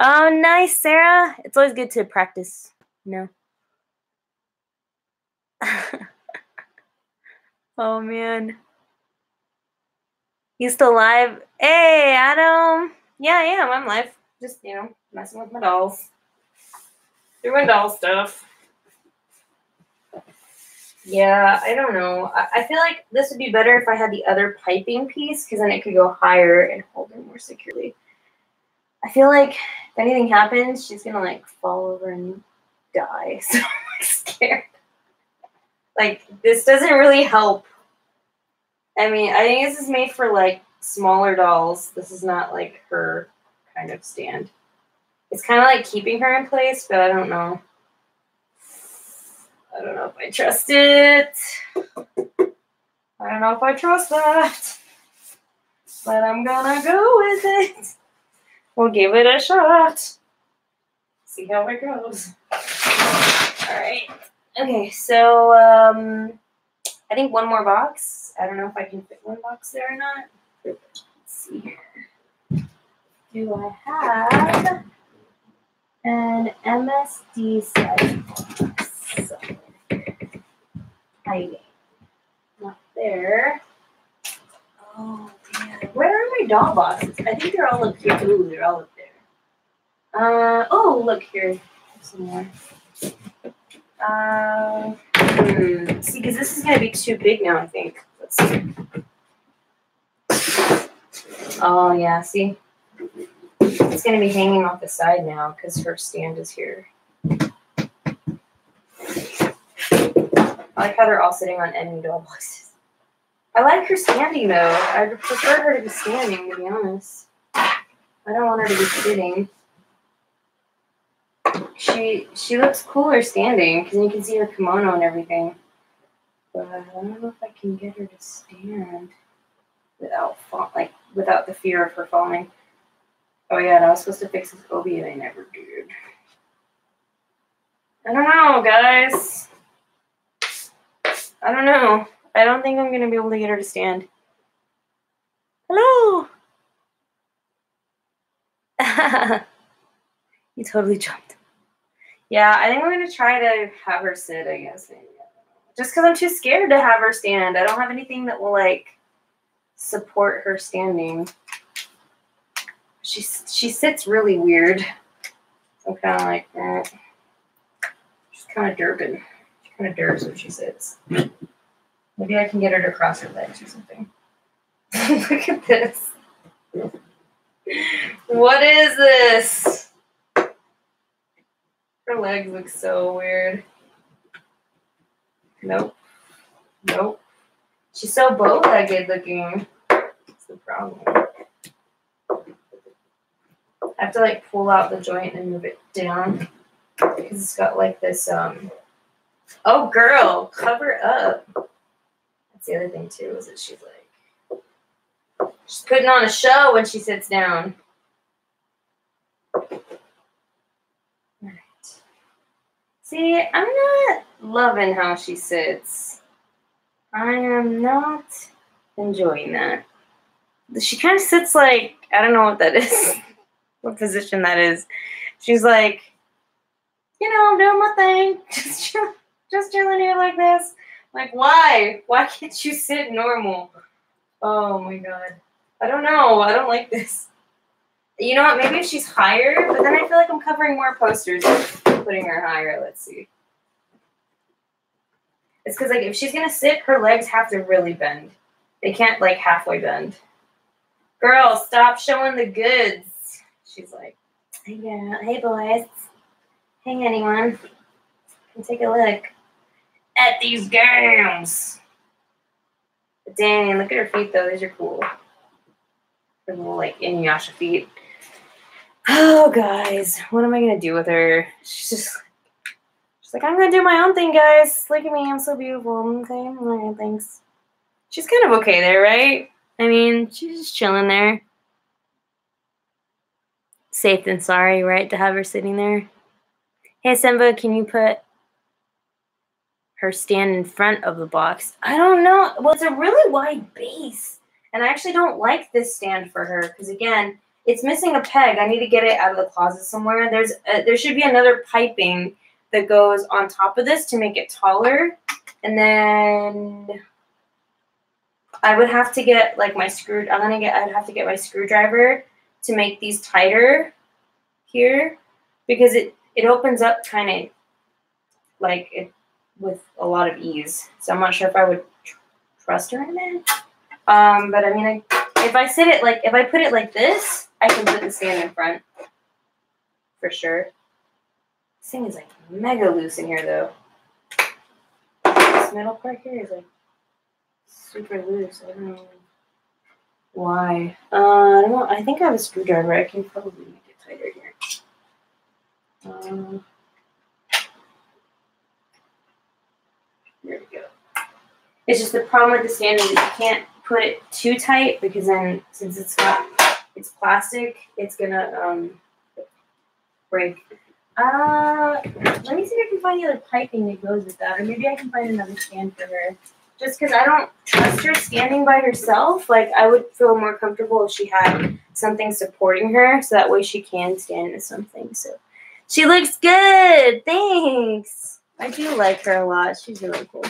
Oh, nice, Sarah. It's always good to practice, you know. oh man. You still live? Hey, Adam. Yeah, I am. I'm live. Just, you know, messing with my dolls. Doing doll stuff. Yeah, I don't know. I, I feel like this would be better if I had the other piping piece because then it could go higher and hold her more securely. I feel like if anything happens, she's gonna like fall over and die. So I'm scared. Like this doesn't really help. I mean, I think this is made for like smaller dolls. This is not like her kind of stand. It's kind of like keeping her in place, but I don't know. I don't know if I trust it. I don't know if I trust that. But I'm gonna go with it. We'll give it a shot. See how it goes. Alright. Okay, so um I think one more box. I don't know if I can fit one box there or not. Let's see here. Do I have an MSD size box? Hiding. Not there. Oh man. Where are my doll boxes? I think they're all up here. Ooh, they're all up there. Uh oh, look here. There's some more. Uh, hmm. See, because this is going to be too big now, I think. Let's see. Oh, yeah, see? It's going to be hanging off the side now because her stand is here. I like how they're all sitting on any doll boxes. I like her standing, though. I prefer her to be standing, to be honest. I don't want her to be sitting she she looks cooler standing because you can see her kimono and everything. But I don't know if I can get her to stand without fall, like without the fear of her falling. Oh yeah, and I was supposed to fix this obi and I never did. I don't know, guys. I don't know. I don't think I'm gonna be able to get her to stand. Hello. you totally jumped. Yeah, I think I'm gonna try to have her sit. I guess just because I'm too scared to have her stand. I don't have anything that will like support her standing. She she sits really weird. I'm kind of like that. She's kind of derping. She kind of derps when she sits. Maybe I can get her to cross her legs or something. Look at this. What is this? Her legs look so weird. Nope. Nope. She's so bow-legged looking. That's the problem. I have to like pull out the joint and move it down because it's got like this um oh girl cover up that's the other thing too is that she's like she's putting on a show when she sits down See, I'm not loving how she sits. I am not enjoying that. She kind of sits like, I don't know what that is, what position that is. She's like, you know, I'm doing my thing, just, chill, just chilling here like this. Like, why? Why can't you sit normal? Oh my god. I don't know. I don't like this. You know what? Maybe if she's higher, but then I feel like I'm covering more posters putting her higher. Let's see. It's because like if she's gonna sit, her legs have to really bend. They can't like halfway bend. Girl, stop showing the goods. She's like, hey girl, hey boys, hey anyone, take a look at these games. The Dang, look at her feet though. These are cool. Her little like Inuyasha feet. Oh, guys, what am I gonna do with her? She's just, she's like, I'm gonna do my own thing, guys. Look at me, I'm so beautiful. Okay, alright, thanks. She's kind of okay there, right? I mean, she's just chilling there. Safe than sorry, right? To have her sitting there. Hey, Simba, can you put her stand in front of the box? I don't know. Well, it's a really wide base. And I actually don't like this stand for her because, again, it's missing a peg. I need to get it out of the closet somewhere. There's a, there should be another piping that goes on top of this to make it taller. And then I would have to get like my screw. I'm gonna get. I'd have to get my screwdriver to make these tighter here because it it opens up kind of like it with a lot of ease. So I'm not sure if I would tr- trust her in it. Um, but I mean, I, if I sit it like if I put it like this, I can put the stand in front for sure. This thing is like mega loose in here though. This metal part here is like super loose. I don't know why. Uh, I don't know. I think I have a screwdriver. I can probably make it tighter here. Um, there we go. It's just the problem with the stand is you can't put it too tight because then since it's got it's plastic, it's gonna um break. Uh, let me see if I can find the other piping that goes with that, or maybe I can find another stand for her. Just because I don't trust her standing by herself, like I would feel more comfortable if she had something supporting her, so that way she can stand into something. So she looks good. Thanks. I do like her a lot. She's really cool.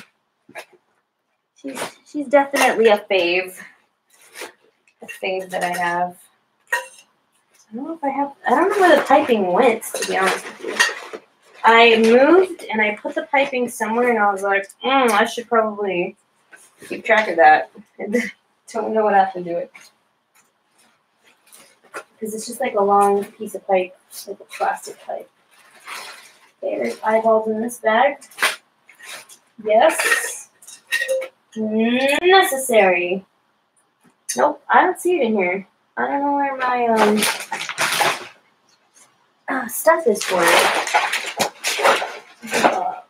She's she's definitely a fave. A fave that I have. I don't know if I have. I don't know where the piping went. To be honest with you, I moved and I put the piping somewhere, and I was like, mm, I should probably keep track of that. Don't know what I have to do it because it's just like a long piece of pipe, like a plastic pipe. Okay, there's eyeballs in this bag. Yes. Necessary. Nope, I don't see it in here. I don't know where my um stuff is for it. Uh,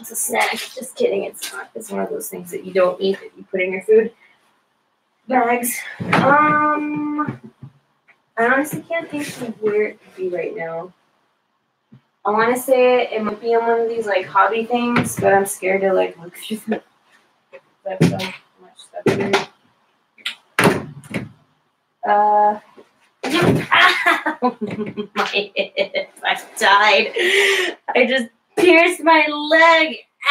it's a snack. Just kidding. It's not. It's one of those things that you don't eat that you put in your food bags. Um, I honestly can't think of where it could be right now. I want to say it, might be on one of these like hobby things, but I'm scared to like look through them. There's so much stuff here. Uh! My hip. I died. I just pierced my leg.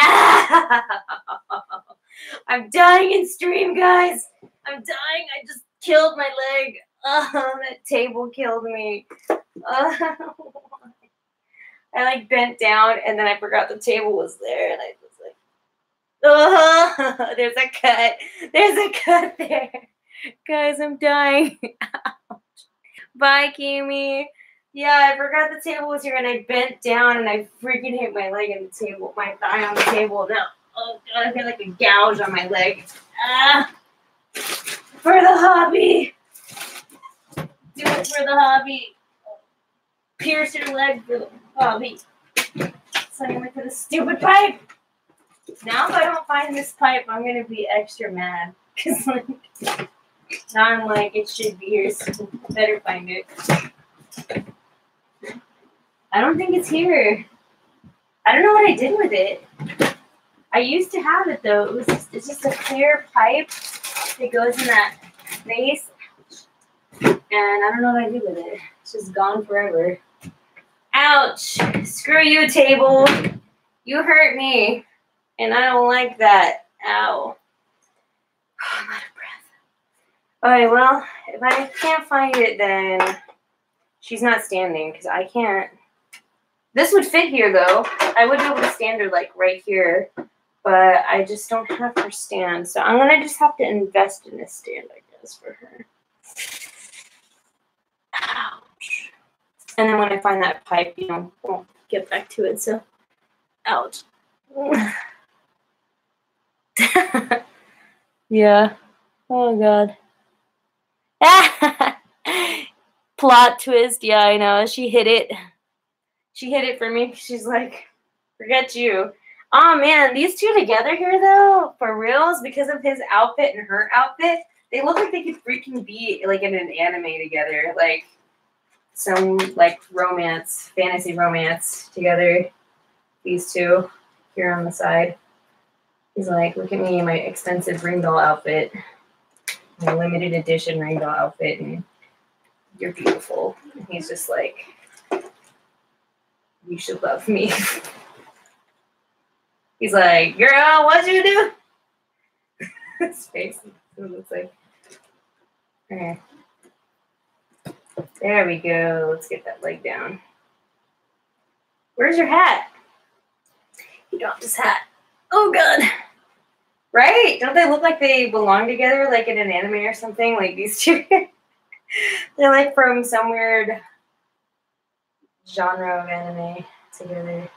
I'm dying in stream, guys. I'm dying. I just killed my leg. Oh, that table killed me. Oh. I like bent down and then I forgot the table was there and I was like, oh, there's a cut. There's a cut there. Guys, I'm dying. Bye, Kimi. Yeah, I forgot the table was here, and I bent down, and I freaking hit my leg on the table, my thigh on the table. Now, oh god, I feel like a gouge on my leg. Ah, for the hobby. Do it for the hobby. Pierce your leg for the hobby. I'm gonna put a stupid pipe. Now, if I don't find this pipe, I'm gonna be extra mad. Cause like. I'm like, it should be here, so better find it. I don't think it's here. I don't know what I did with it. I used to have it though. It was just, it's just a clear pipe that goes in that vase. And I don't know what I did with it. It's just gone forever. Ouch. Screw you, table. You hurt me. And I don't like that. Ow. Oh, I'm out of breath. Alright, well, if I can't find it, then she's not standing because I can't. This would fit here though. I would be able to stand her like right here, but I just don't have her stand. So I'm gonna just have to invest in this stand, I guess, for her. Ouch. And then when I find that pipe, you know, we'll get back to it. So, ouch. Yeah. Oh god. Plot twist. Yeah, I know. She hit it. She hit it for me. She's like, forget you. Oh man, these two together here though, for reals, because of his outfit and her outfit, they look like they could freaking be like in an anime together, like some like romance, fantasy romance together. These two here on the side. He's like, look at me, my expensive Ringdoll outfit, limited edition rainbow outfit, and you're beautiful. And he's just like, you should love me. he's like, girl, what'd you do? His face looks like. Okay. There we go. Let's get that leg down. Where's your hat? He dropped his hat. Oh, God. Right? Don't they look like they belong together, like in an anime or something? Like these two. They're like from some weird genre of anime together.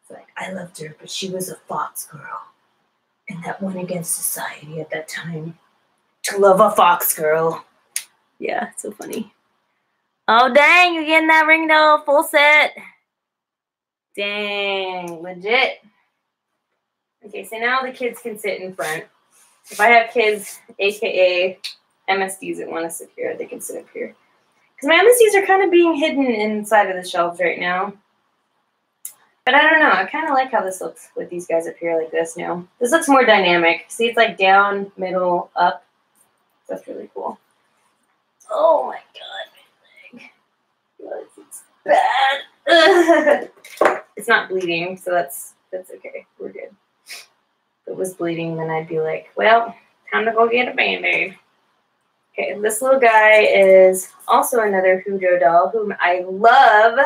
It's like, I loved her, but she was a fox girl. And that went against society at that time. To love a fox girl. Yeah, so funny. Oh, dang, you're getting that ring though, full set. Dang, legit. Okay, so now the kids can sit in front. If I have kids, aka MSDs that want to sit here, they can sit up here. Because my MSDs are kind of being hidden inside of the shelves right now. But I don't know. I kind of like how this looks with these guys up here like this now. This looks more dynamic. See, it's like down, middle, up. That's really cool. Oh my god, my leg. It's bad. it's not bleeding, so that's that's okay. We're good it was bleeding, then I'd be like, well, time to go get a band-aid. Okay, this little guy is also another Hujoo doll whom I love.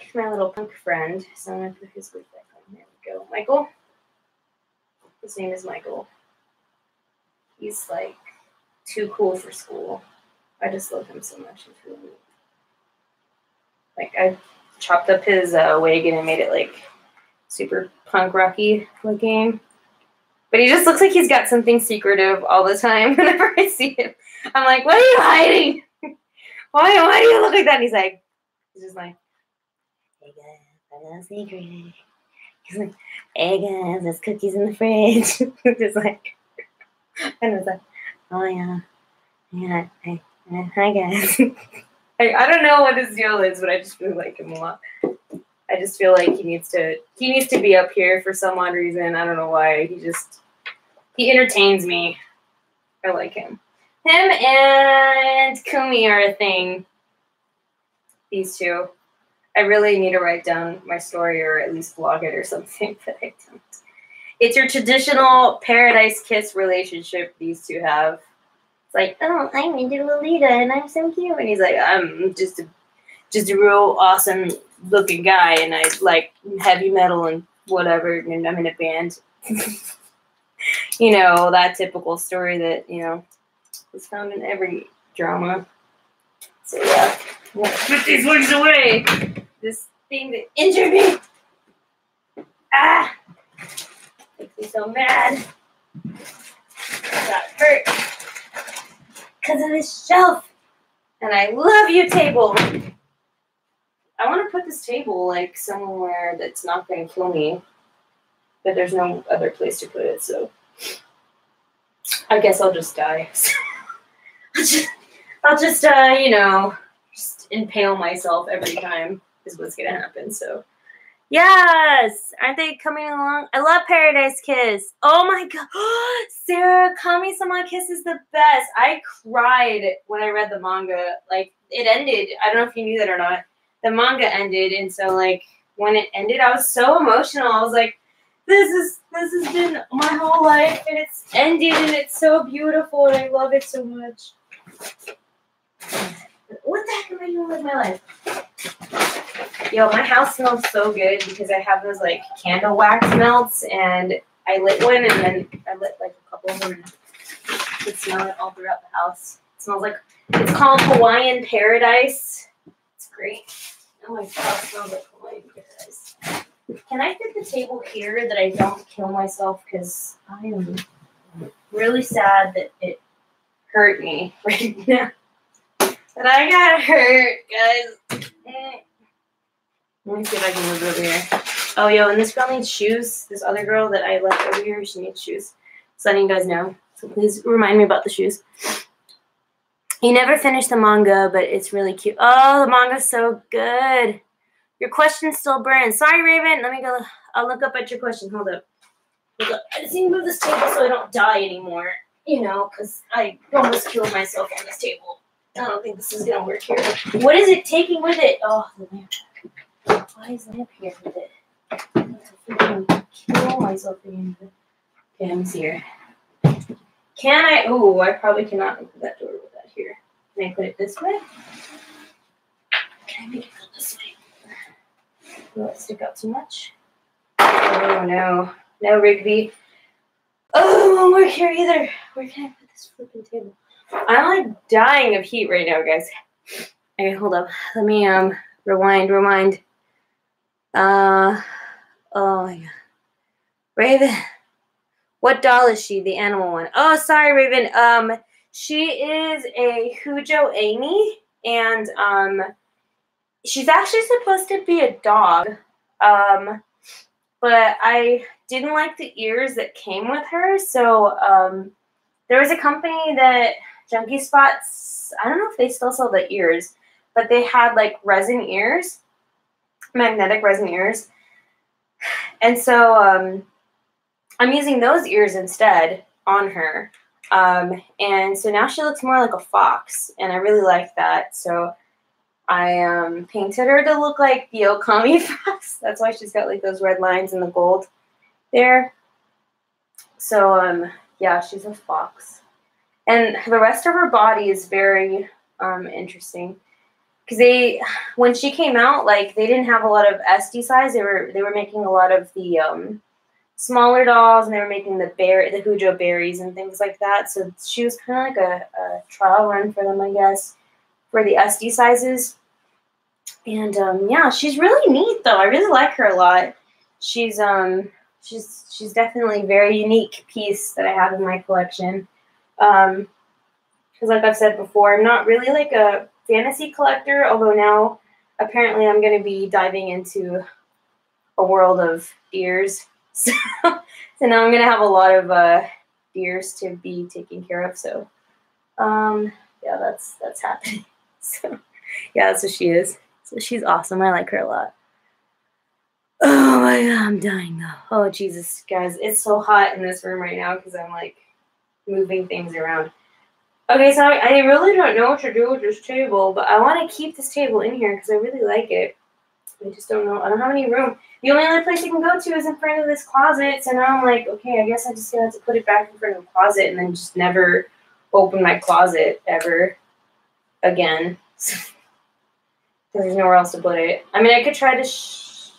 He's my little punk friend. So I'm gonna put his wig back on. There we go. Michael. His name is Michael. He's like too cool for school. I just love him so much. Like I chopped up his uh, wig and I made it like super punk rocky looking. But he just looks like he's got something secretive all the time whenever I see him. I'm like, what are you hiding? why, why do you look like that? And he's like, he's just like, hey guys, I got a secret. He's like, hey guys, there's cookies in the fridge. just like, and it's like, oh yeah, yeah, hey, hi guys. I, I don't know what his deal is, but I just really like him a lot. I just feel like he needs to he needs to be up here for some odd reason. I don't know why. He just he entertains me. I like him. Him and Kumi are a thing. These two. I really need to write down my story or at least vlog it or something, but I don't. It's your traditional paradise kiss relationship these two have. It's like, oh, I'm into Lolita and I'm so cute. And he's like, I'm just a just a real awesome looking guy and I like heavy metal and whatever and I'm in a band. you know, that typical story that, you know, is found in every drama. So yeah. Put these wings away. This thing that injured me. Ah makes me so mad. Got hurt because of this shelf. And I love you, table. I want to put this table like somewhere that's not going to kill me, but there's no other place to put it. So I guess I'll just die. I'll just, I'll just uh, you know, just impale myself every time is what's gonna happen. So yes, aren't they coming along? I love Paradise Kiss. Oh my god, Sarah, Kami Sama Kiss is the best. I cried when I read the manga. Like it ended. I don't know if you knew that or not the manga ended, and so like when it ended, I was so emotional. I was like, "This is this has been my whole life, and it's ended, and it's so beautiful, and I love it so much." What the heck am I doing with my life? Yo, my house smells so good because I have those like candle wax melts, and I lit one, and then I lit like a couple of them, and I could smell it all throughout the house. It smells like it's called Hawaiian Paradise. Great. God, smells like oh, Hawaiian paradise. Can I fit the table here that I don't kill myself? Because I am really sad that it hurt me right now. That I got hurt, guys. Let me see if I can move over here. Oh, yo, and this girl needs shoes. This other girl that I left over here, she needs shoes. So letting you guys know. So please remind me about the shoes. You never finished the manga, but it's really cute. Oh, the manga's so good. Your question still burns. Sorry, Raven. Let me go. I'll look up at your question. Hold up. Hold up. I just need to move this table so I don't die anymore. You know, because I almost killed myself on this table. I don't think this is gonna work here. What is it taking with it? Oh, the lamp. Why is the lamp here with it? I have to kill myself again. See here. Can I? Oh, I probably cannot open that door. Can I put it this way? Can I make it go this way? Will it stick out too much? Oh no. No, Rigby. Oh, it won't work here either. Where can I put this flipping table? I'm like dying of heat right now, guys. Okay, hold up. Let me um rewind, rewind. Uh oh my god. Raven. What doll is she? The animal one. Oh, sorry, Raven. Um, she is a Hujoo Amy, and um, she's actually supposed to be a dog. Um, but I didn't like the ears that came with her, so um, there was a company that Junky Spots. I don't know if they still sell the ears, but they had like resin ears, magnetic resin ears, and so um, I'm using those ears instead on her. Um, and so now she looks more like a fox, and I really like that. So I um, painted her to look like the Okami fox. That's why she's got like those red lines and the gold there. So um, yeah, she's a fox. And the rest of her body is very um, interesting because they when she came out like they didn't have a lot of SD size. They were they were making a lot of the um, smaller dolls and they were making the bear the Hujoo berries and things like that. So she was kind of like a, a, trial run for them, I guess, for the SD sizes. And um, yeah, she's really neat though. I really like her a lot. She's um she's she's definitely a very unique piece that I have in my collection. Um, because like I've said before, I'm not really like a fantasy collector, although now apparently I'm going to be diving into a world of ears So, so now I'm gonna have a lot of uh, deers to be taken care of. So, um, yeah, that's that's happening. So, yeah, that's what she is. So she's awesome. I like her a lot. Oh my god, I'm dying though. Oh Jesus, guys, it's so hot in this room right now because I'm like moving things around. Okay, so I, I really don't know what to do with this table, but I want to keep this table in here because I really like it. I just don't know. I don't have any room. The only other place you can go to is in front of this closet. So now I'm like, okay, I guess I just have to put it back in front of the closet and then just never open my closet ever again. Because there's nowhere else to put it. I mean, I could try to sh-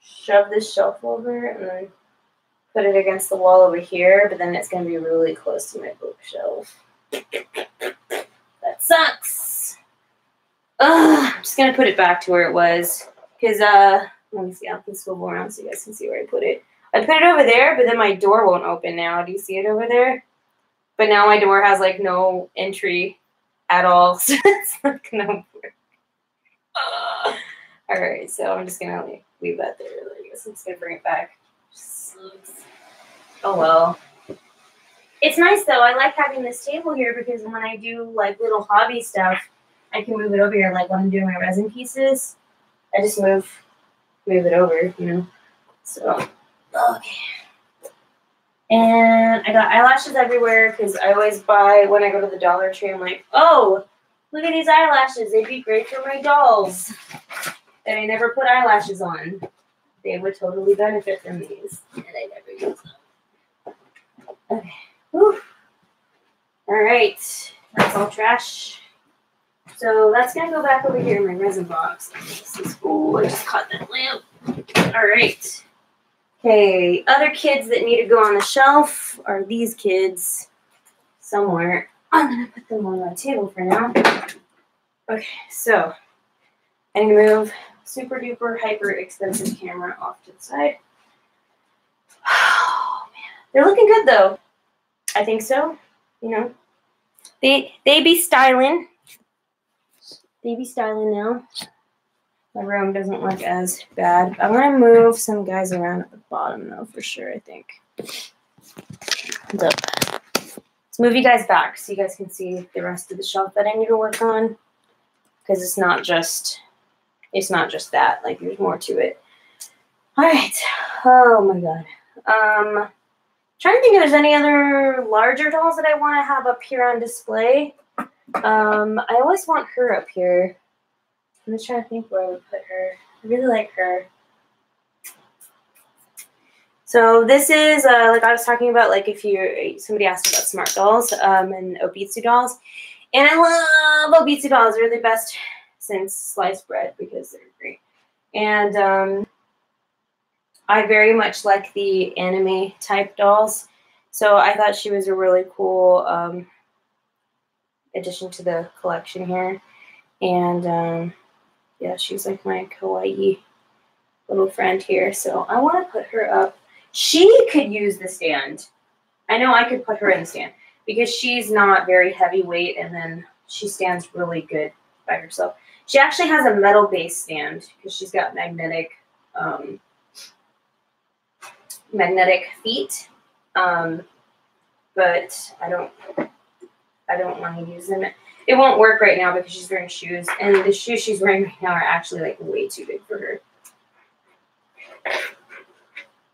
shove this shelf over and then put it against the wall over here, but then it's going to be really close to my bookshelf. That sucks. Ugh, I'm just going to put it back to where it was. Because, uh, let me see, I can swivel around so you guys can see where I put it. I put it over there, but then my door won't open now. Do you see it over there? But now my door has like no entry at all, so it's not gonna work. Uh, all right, so I'm just gonna like, leave that there. I guess I'm just gonna bring it back. Oh well. It's nice though. I like having this table here because when I do like little hobby stuff, I can move it over here. Like when I'm doing my resin pieces, I just move move it over, you know. So okay. And I got eyelashes everywhere because I always buy when I go to the Dollar Tree. I'm like, oh, look at these eyelashes. They'd be great for my dolls. And I never put eyelashes on. They would totally benefit from these. And I never use them. Okay. Whew. All right. That's all trash. So that's gonna go back over here in my resin box. This is cool. I just caught that lamp. All right. Okay, other kids that need to go on the shelf are these kids somewhere. Oh, I'm gonna put them on my table for now. Okay, so I'm gonna move super duper hyper expensive camera off to the side. Oh man, they're looking good though. I think so. You know, they they be styling. Be styling now. My room doesn't look as bad. I'm gonna move some guys around at the bottom though, for sure. I think. Up. Let's move you guys back so you guys can see the rest of the shelf that I need to work on. Because it's not just it's not just that. Like there's more to it. All right. Oh my god. Um trying to think if there's any other larger dolls that I want to have up here on display. Um, I always want her up here. I'm just trying to think where I would put her. I really like her. So this is uh, like I was talking about, like if you somebody asked about smart dolls um, and Obitsu dolls, and I love Obitsu dolls. They're the best since sliced bread because they're great. And um, I very much like the anime type dolls, so I thought she was a really cool um, addition to the collection here. And um, yeah, she's like my kawaii little friend here. So I want to put her up she could use the stand. I know I could put her in the stand because she's not very heavyweight and then she stands really good by herself. She actually has a metal base stand because she's got magnetic um, magnetic feet. Um, but I don't I don't want to use them. It won't work right now because she's wearing shoes and the shoes she's wearing right now are actually like way too big for her.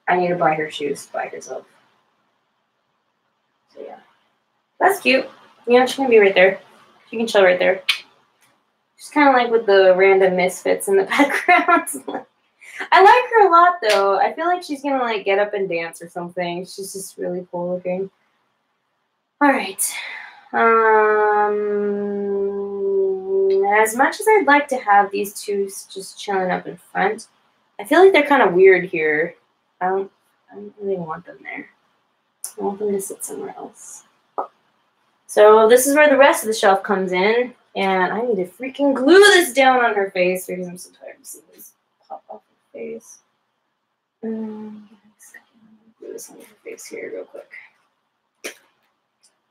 I need to buy her shoes by herself. So yeah. That's cute. Yeah, she can be right there. She can chill right there. She's kind of like with the random misfits in the background. I like her a lot though. I feel like she's gonna like get up and dance or something. She's just really cool looking. All right. Um, as much as I'd like to have these two just chilling up in front, I feel like they're kind of weird here. I don't, I don't really want them there. I want them to sit somewhere else. So this is where the rest of the shelf comes in. And I need to freaking glue this down on her face because I'm so tired of seeing this pop off her face. Um, glue this on her face here real quick.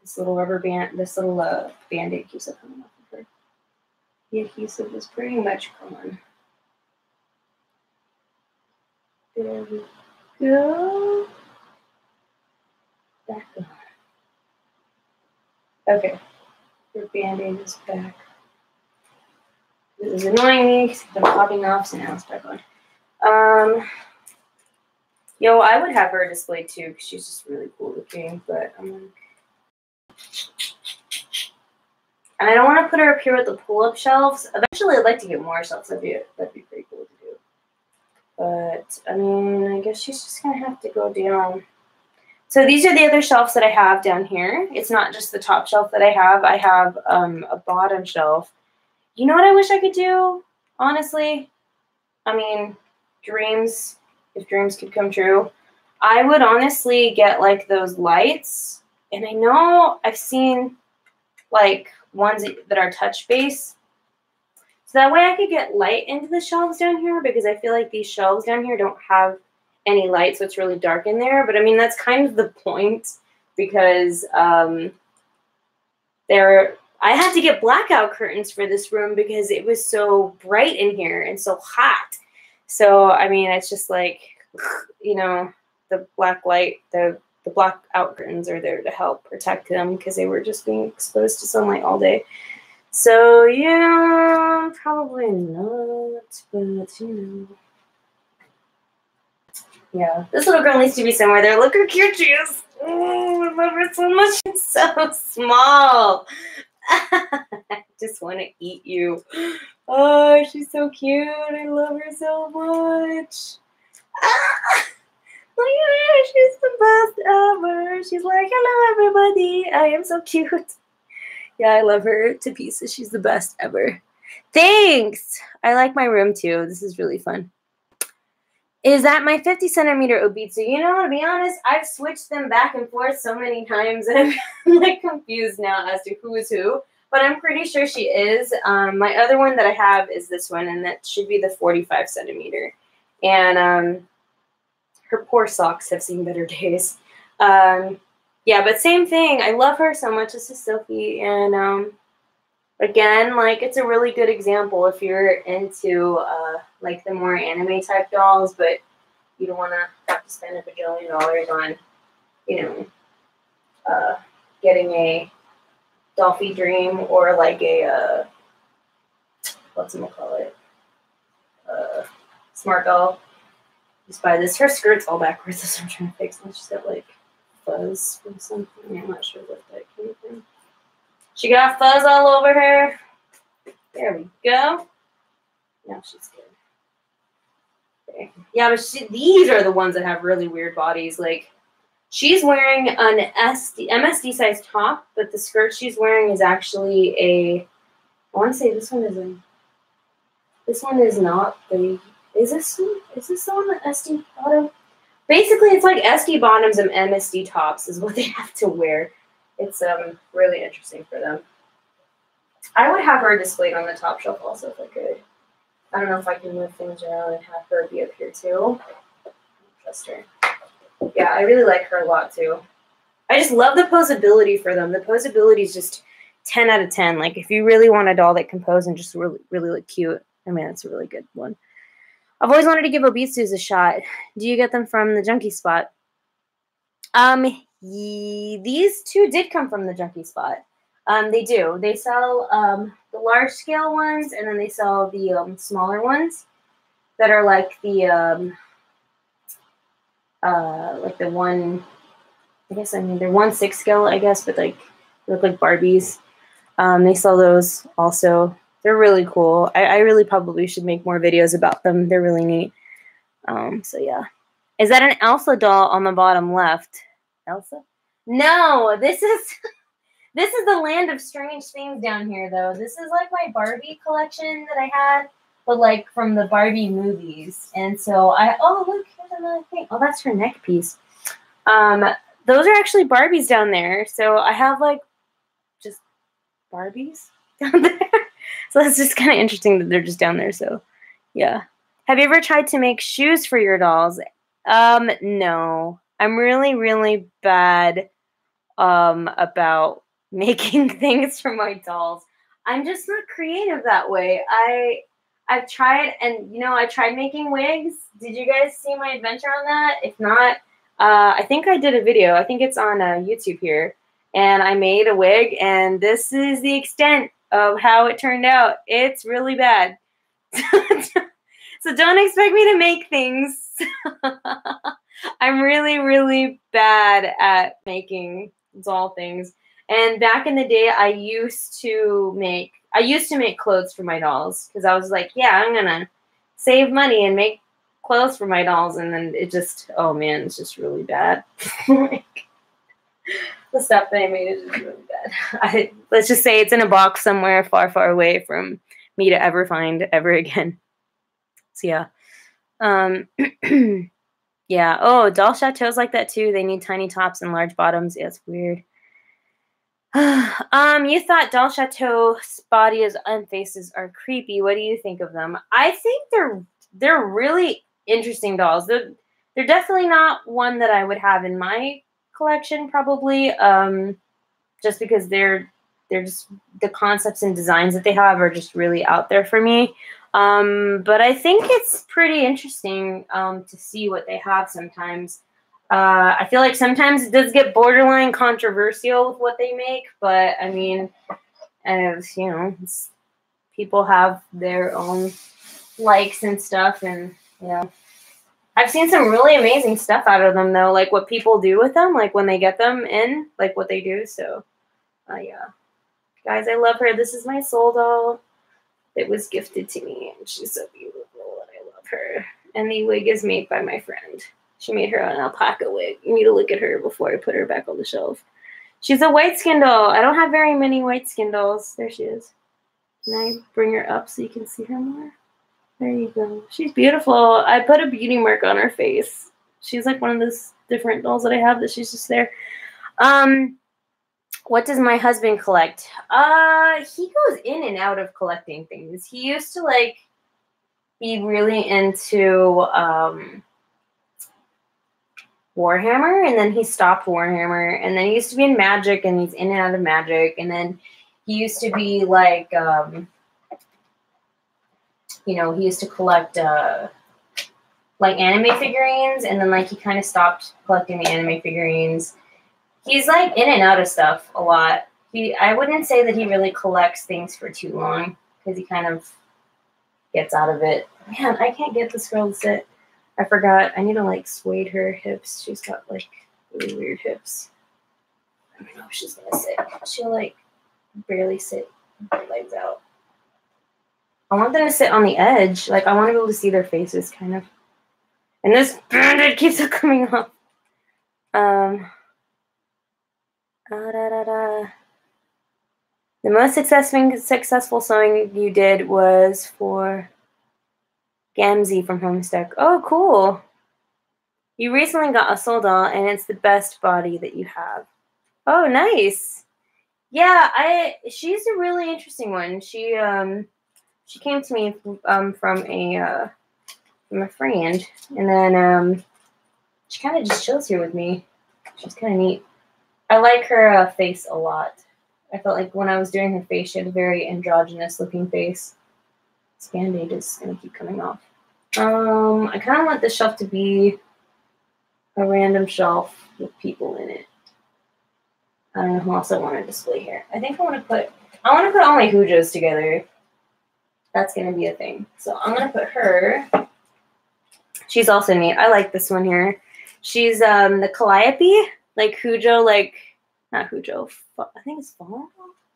This little rubber band, this little uh, band-aid keeps it coming off of her. The adhesive is pretty much gone. There we go. Back on. Okay. Your band-aid is back. This is annoying me because it's been popping off, so now it's back on. Um, yo, I would have her displayed too because she's just really cool looking, but I'm like. And I don't want to put her up here with the pull-up shelves. Eventually, I'd like to get more shelves. That'd be that'd be pretty cool. To do. But I mean, I guess she's just gonna have to go down. So these are the other shelves that I have down here. It's not just the top shelf that I have. I have um, a bottom shelf. You know what I wish I could do? Honestly, I mean, dreams. If dreams could come true, I would honestly get like those lights. And I know I've seen like ones that are touch base so that way I could get light into the shelves down here because I feel like these shelves down here don't have any light, so it's really dark in there. But I mean, that's kind of the point because um, there, I had to get blackout curtains for this room because it was so bright in here and so hot. So I mean, it's just like, you know, the black light, the the blackout curtains are there to help protect them because they were just being exposed to sunlight all day. So yeah, probably not, but you know. Yeah, this little girl needs to be somewhere there. Look how cute she is. Oh, I love her so much. She's so small. I just want to eat you. Oh, she's so cute. I love her so much. Ah, her. She's the best ever. She's like, hello, everybody. I am so cute. Yeah, I love her to pieces. She's the best ever. Thanks. I like my room too. This is really fun. Is that my 50 centimeter Obitsu? You know, to be honest, I've switched them back and forth so many times that I'm like confused now as to who is who. but I'm pretty sure she is. Um, my other one that I have is this one, and that should be the 45 centimeter. And um, her poor socks have seen better days. Um, yeah, but same thing. I love her so much. This is Sophie, and um, again, like it's a really good example if you're into uh, like the more anime type dolls, but you don't want to have to spend a bajillion dollars on, you know, uh, getting a Dollfie Dream or like a uh, what's it call it, uh, Smart Doll. Just buy this. Her skirt's all backwards. That's I'm trying to fix. And she's got like fuzz from something. I'm not sure what that came from. She got fuzz all over her. There we go. Now she's good. Okay. Yeah, but she, these are the ones that have really weird bodies. Like, she's wearing an SD, MSD size top, but the skirt she's wearing is actually a. I want to say this one is a. This one is not the. Is this is this the one that SD bottom? Basically, it's like SD bottoms and MSD tops is what they have to wear. It's um really interesting for them. I would have her displayed on the top shelf also if I could. I don't know if I can move things around and have her be up here too. Trust her. Yeah, I really like her a lot too. I just love the posability for them. The posability is just 10 out of 10. Like if you really want a doll that can pose and just really, really look cute, I mean, it's a really good one. I've always wanted to give Obitsus a shot. Do you get them from the junky spot? Um, these two did come from the junky spot. Um, they do. They sell um, the large scale ones, and then they sell the um, smaller ones that are like the um, uh, like the one. I guess I mean they're one six scale, I guess, but like look like Barbies. Um, they sell those also. They're really cool. I, I really probably should make more videos about them. They're really neat. Um, so yeah. Is that an Elsa doll on the bottom left? Elsa? No, this is this is the land of strange things down here though. This is like my Barbie collection that I had, but like from the Barbie movies. And so I oh look, here's another thing. Oh, that's her neck piece. Um, those are actually Barbies down there. So I have like just Barbies down there. so that's just kind of interesting that they're just down there. So yeah. Have you ever tried to make shoes for your dolls? Um, no. I'm really, really bad um about making things for my dolls. I'm just not creative that way. I I've tried and you know I tried making wigs. Did you guys see my adventure on that? If not, uh, I think I did a video. I think it's on uh, YouTube here, and I made a wig, and this is the extent of how it turned out. It's really bad. so don't expect me to make things. I'm really, really bad at making doll things. And back in the day, I used to make I used to make clothes for my dolls because I was like, yeah, I'm gonna save money and make clothes for my dolls, and then it just oh man, it's just really bad. like, the stuff that I made is just really bad. I let's just say it's in a box somewhere far, far away from me to ever find ever again. So yeah. Um yeah. Oh, doll chateaus like that too. They need tiny tops and large bottoms. Yeah, it's weird. um, you thought Doll Chateau's bodies and faces are creepy. What do you think of them? I think they're they're really interesting dolls. They're they're definitely not one that I would have in my collection, probably. Um, just because they're they're just the concepts and designs that they have are just really out there for me. Um, but I think it's pretty interesting um, to see what they have sometimes. Uh, I feel like sometimes it does get borderline controversial with what they make, but I mean, as you know, people have their own likes and stuff, and you know, I've seen some really amazing stuff out of them though, like what people do with them, like when they get them in, like what they do. So, uh, yeah, guys, I love her. This is my Souldoll. It was gifted to me, and she's so beautiful, and I love her. And the wig is made by my friend. She made her own alpaca wig. You need to look at her before I put her back on the shelf. She's a white skin doll. I don't have very many white skin dolls. There she is. Can I bring her up so you can see her more? There you go. She's beautiful. I put a beauty mark on her face. She's like one of those different dolls that I have that she's just there. Um, what does my husband collect? Uh, he goes in and out of collecting things. He used to like be really into um Warhammer and then he stopped Warhammer and then he used to be in Magic and he's in and out of Magic and then he used to be like um you know, he used to collect uh like anime figurines and then like he kind of stopped collecting the anime figurines. He's like in and out of stuff a lot. He I wouldn't say that he really collects things for too long because he kind of gets out of it. Man, I can't get this girl to sit. I forgot. I need to like sway her hips. She's got like really weird hips. I don't know if she's gonna sit. She'll like barely sit her legs out. I want them to sit on the edge. Like I want to be able to see their faces, kind of. And this bandit keeps on coming up. Um. Da, da, da, the most successful successful sewing you did was for Gamzee from Homestuck. Oh, cool. You recently got a Souldoll, and it's the best body that you have. Oh, nice. Yeah, I. She's a really interesting one. She um, she came to me um from a uh, from a friend, and then um, she kind of just chills here with me. She's kind of neat. I like her uh, face a lot. I felt like when I was doing her face, she had a very androgynous looking face. This band-aid is gonna keep coming off. Um, I kind of want the shelf to be a random shelf with people in it. I don't know who else I want to display here. I think I want to put I want to put all my Hujoos together. That's gonna be a thing. So I'm gonna put her. She's also neat. I like this one here. She's um the Calliope, like Hujoo, like not Hujoo. I think it's Fall.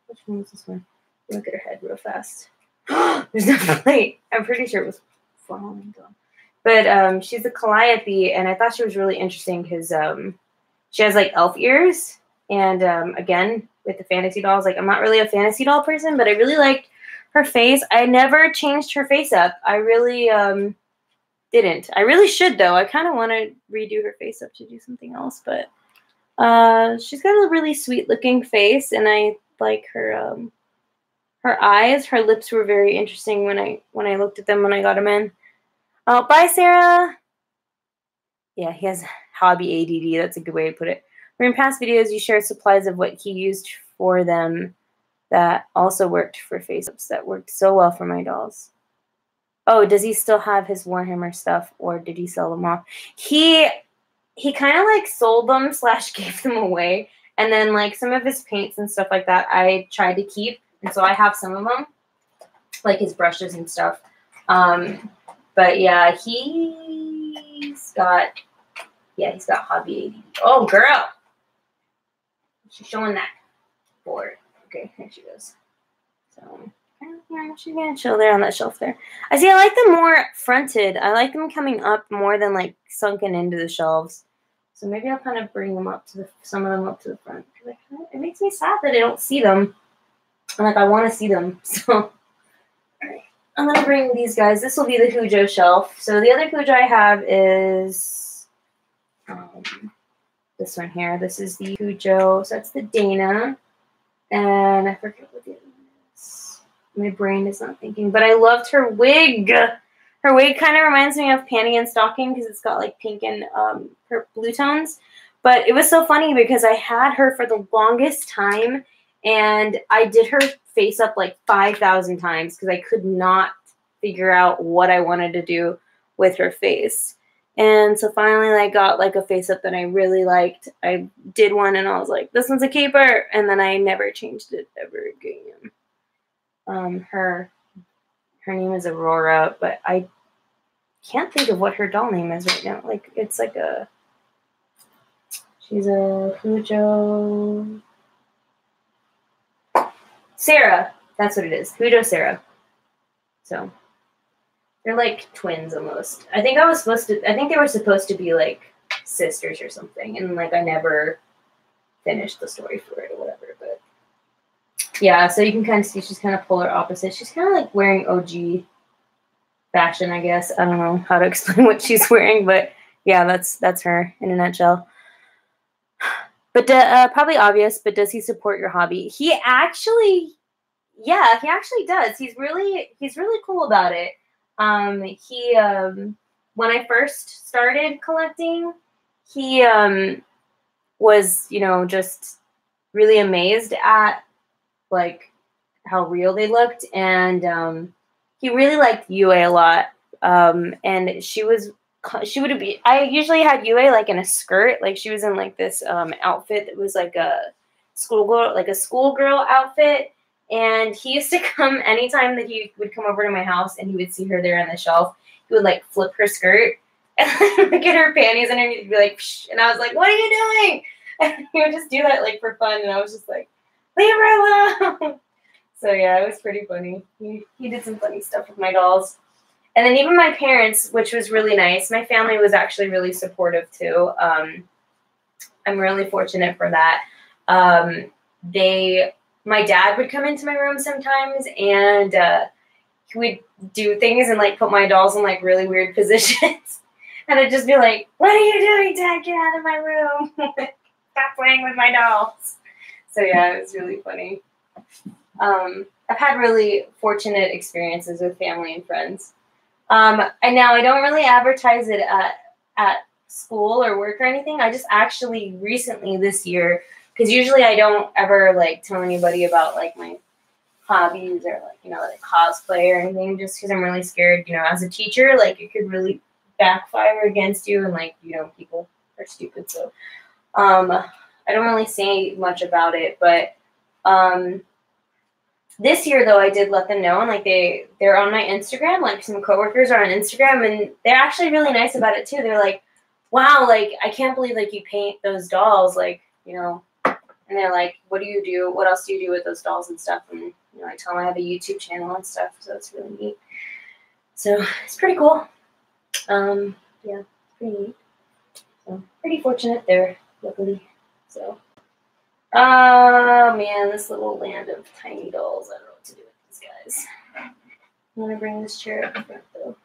Which one is this one? Look at her head real fast. There's plate. I'm pretty sure it was falling. But um, she's a Calliope, and I thought she was really interesting because um, she has like elf ears. And um, again, with the fantasy dolls, like I'm not really a fantasy doll person, but I really liked her face. I never changed her face up. I really um, didn't. I really should though. I kind of want to redo her face up to do something else, but uh, she's got a really sweet looking face, and I like her um, her eyes. Her lips were very interesting when I when I looked at them when I got them in. Oh, bye, Sarah. Yeah, he has hobby ADD. That's a good way to put it. In past videos, you shared supplies of what he used for them that also worked for face-ups that worked so well for my dolls. Oh, does he still have his Warhammer stuff or did he sell them off? He he kind of like sold them slash gave them away. And then like some of his paints and stuff like that I tried to keep. And so I have some of them, like his brushes and stuff. Um, but yeah, he's got, yeah, he's got hobby. Oh, girl. She's showing that board. Okay, here she goes. So, she's gonna chill there on that shelf there. I see, I like them more fronted. I like them coming up more than like sunken into the shelves. So maybe I'll kind of bring them up to the, some of them up to the front. It makes me sad that I don't see them. I'm like, I want to see them. So, I'm going to bring these guys. This will be the Hujoo shelf. So the other Hujoo I have is um, this one here. This is the Hujoo. So that's the Dana. And I forget what the other one is. My brain is not thinking. But I loved her wig. Her wig kind of reminds me of Panty and Stocking because it's got like pink and um, her blue tones. But it was so funny because I had her for the longest time and I did her face up like 5,000 times because I could not figure out what I wanted to do with her face. And so finally I got like a face up that I really liked. I did one and I was like, this one's a keeper. And then I never changed it ever again. Um, her her name is Aurora, but I can't think of what her doll name is right now. Like it's like a she's a Hujoo Sarah. That's what it is. Hujoo Sarah. So they're like twins almost. I think I was supposed to. I think they were supposed to be like sisters or something, and like I never finished the story for it or whatever. But yeah, so you can kind of see she's kind of polar opposite. She's kind of like wearing OG fashion, I guess. I don't know how to explain what she's wearing, but yeah, that's that's her in a nutshell. but uh, probably obvious. But does he support your hobby? He actually, yeah, he actually does. He's really he's really cool about it. Um, he um, when I first started collecting, he um, was you know just really amazed at like how real they looked, and um, he really liked UA a lot. Um, and she was she would be I usually had UA like in a skirt, like she was in like this um, outfit that was like a schoolgirl like a schoolgirl outfit. And he used to come anytime that he would come over to my house and he would see her there on the shelf, he would like flip her skirt and look at her panties and he'd be like, Psh, and I was like, "What are you doing?" And he would just do that like for fun, and I was just like, "Leave her alone." so yeah, it was pretty funny. He he did some funny stuff with my dolls. And then even my parents, which was really nice. My family was actually really supportive too. Um, I'm really fortunate for that. Um, they, my dad would come into my room sometimes, and uh, he would do things and like put my dolls in like really weird positions. and I'd just be like, "What are you doing, Dad? Get out of my room! Stop playing with my dolls." So yeah, it was really funny. Um, I've had really fortunate experiences with family and friends. Um, and now I don't really advertise it at, at school or work or anything. I just actually recently this year, because usually I don't ever like tell anybody about like my hobbies or like, you know, like cosplay or anything, just because I'm really scared, you know, as a teacher, like it could really backfire against you and like, you know, people are stupid. So um, I don't really say much about it, but um, this year though i did let them know and like they they're on my instagram like some coworkers are on instagram and they're actually really nice about it too they're like wow like i can't believe like you paint those dolls like you know and they're like what do you do what else do you do with those dolls and stuff and you know i tell them i have a youtube channel and stuff so it's really neat so it's pretty cool um yeah pretty neat so pretty fortunate there luckily so Oh man, this little land of tiny dolls. I don't know what to do with these guys. I'm gonna bring this chair up front though.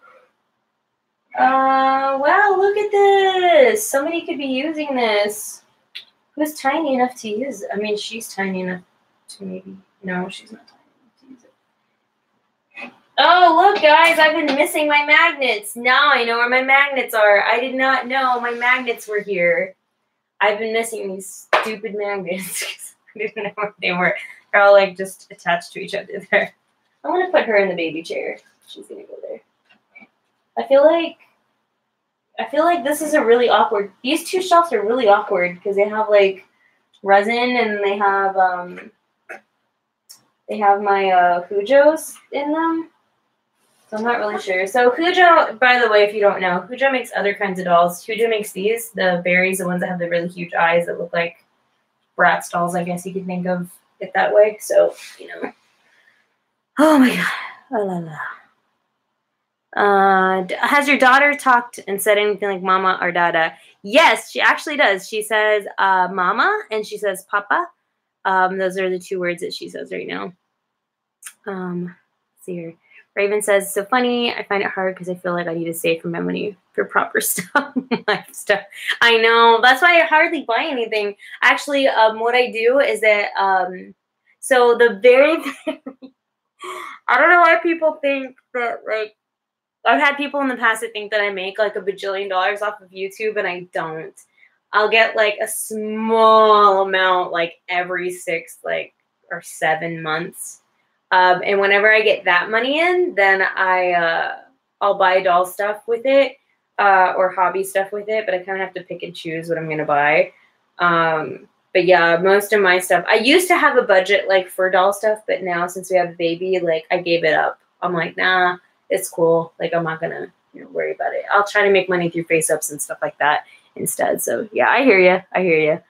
Uh, wow, look at this. Somebody could be using this. Who's tiny enough to use? I mean, she's tiny enough to maybe. No, she's not tiny enough to use it. Oh, look, guys, I've been missing my magnets. Now I know where my magnets are. I did not know my magnets were here. I've been missing these stupid magnets. I didn't know what they were. They're all like just attached to each other there. I'm gonna put her in the baby chair. She's gonna go there. I feel like I feel like this is a really awkward. These two shelves are really awkward because they have like resin and they have um they have my uh Hujoos in them. So I'm not really sure. So Hujoo, by the way, if you don't know, Hujoo makes other kinds of dolls. Hujoo makes these, the berries, the ones that have the really huge eyes that look like Bratz dolls, I guess you could think of it that way. So, you know. Oh my god. Oh, la, la. Uh, has your daughter talked and said anything like mama or dada? Yes, she actually does. She says uh, mama and she says papa. Um, those are the two words that she says right now. Um, see here. Raven says, so funny. I find it hard because I feel like I need to save for my money for proper stuff, stuff. I know. That's why I hardly buy anything. Actually, um, what I do is that, um, so the very, I don't know why people think that, like, I've had people in the past that think that I make like a bajillion dollars off of YouTube, and I don't. I'll get like a small amount like every six, like, or seven months um, and whenever I get that money in, then I uh, I'll buy doll stuff with it uh, or hobby stuff with it. But I kind of have to pick and choose what I'm gonna buy. Um, but yeah, most of my stuff. I used to have a budget like for doll stuff, but now since we have a baby, like I gave it up. I'm like, nah, it's cool. Like I'm not gonna you know worry about it. I'll try to make money through face ups and stuff like that instead. So yeah, I hear you. I hear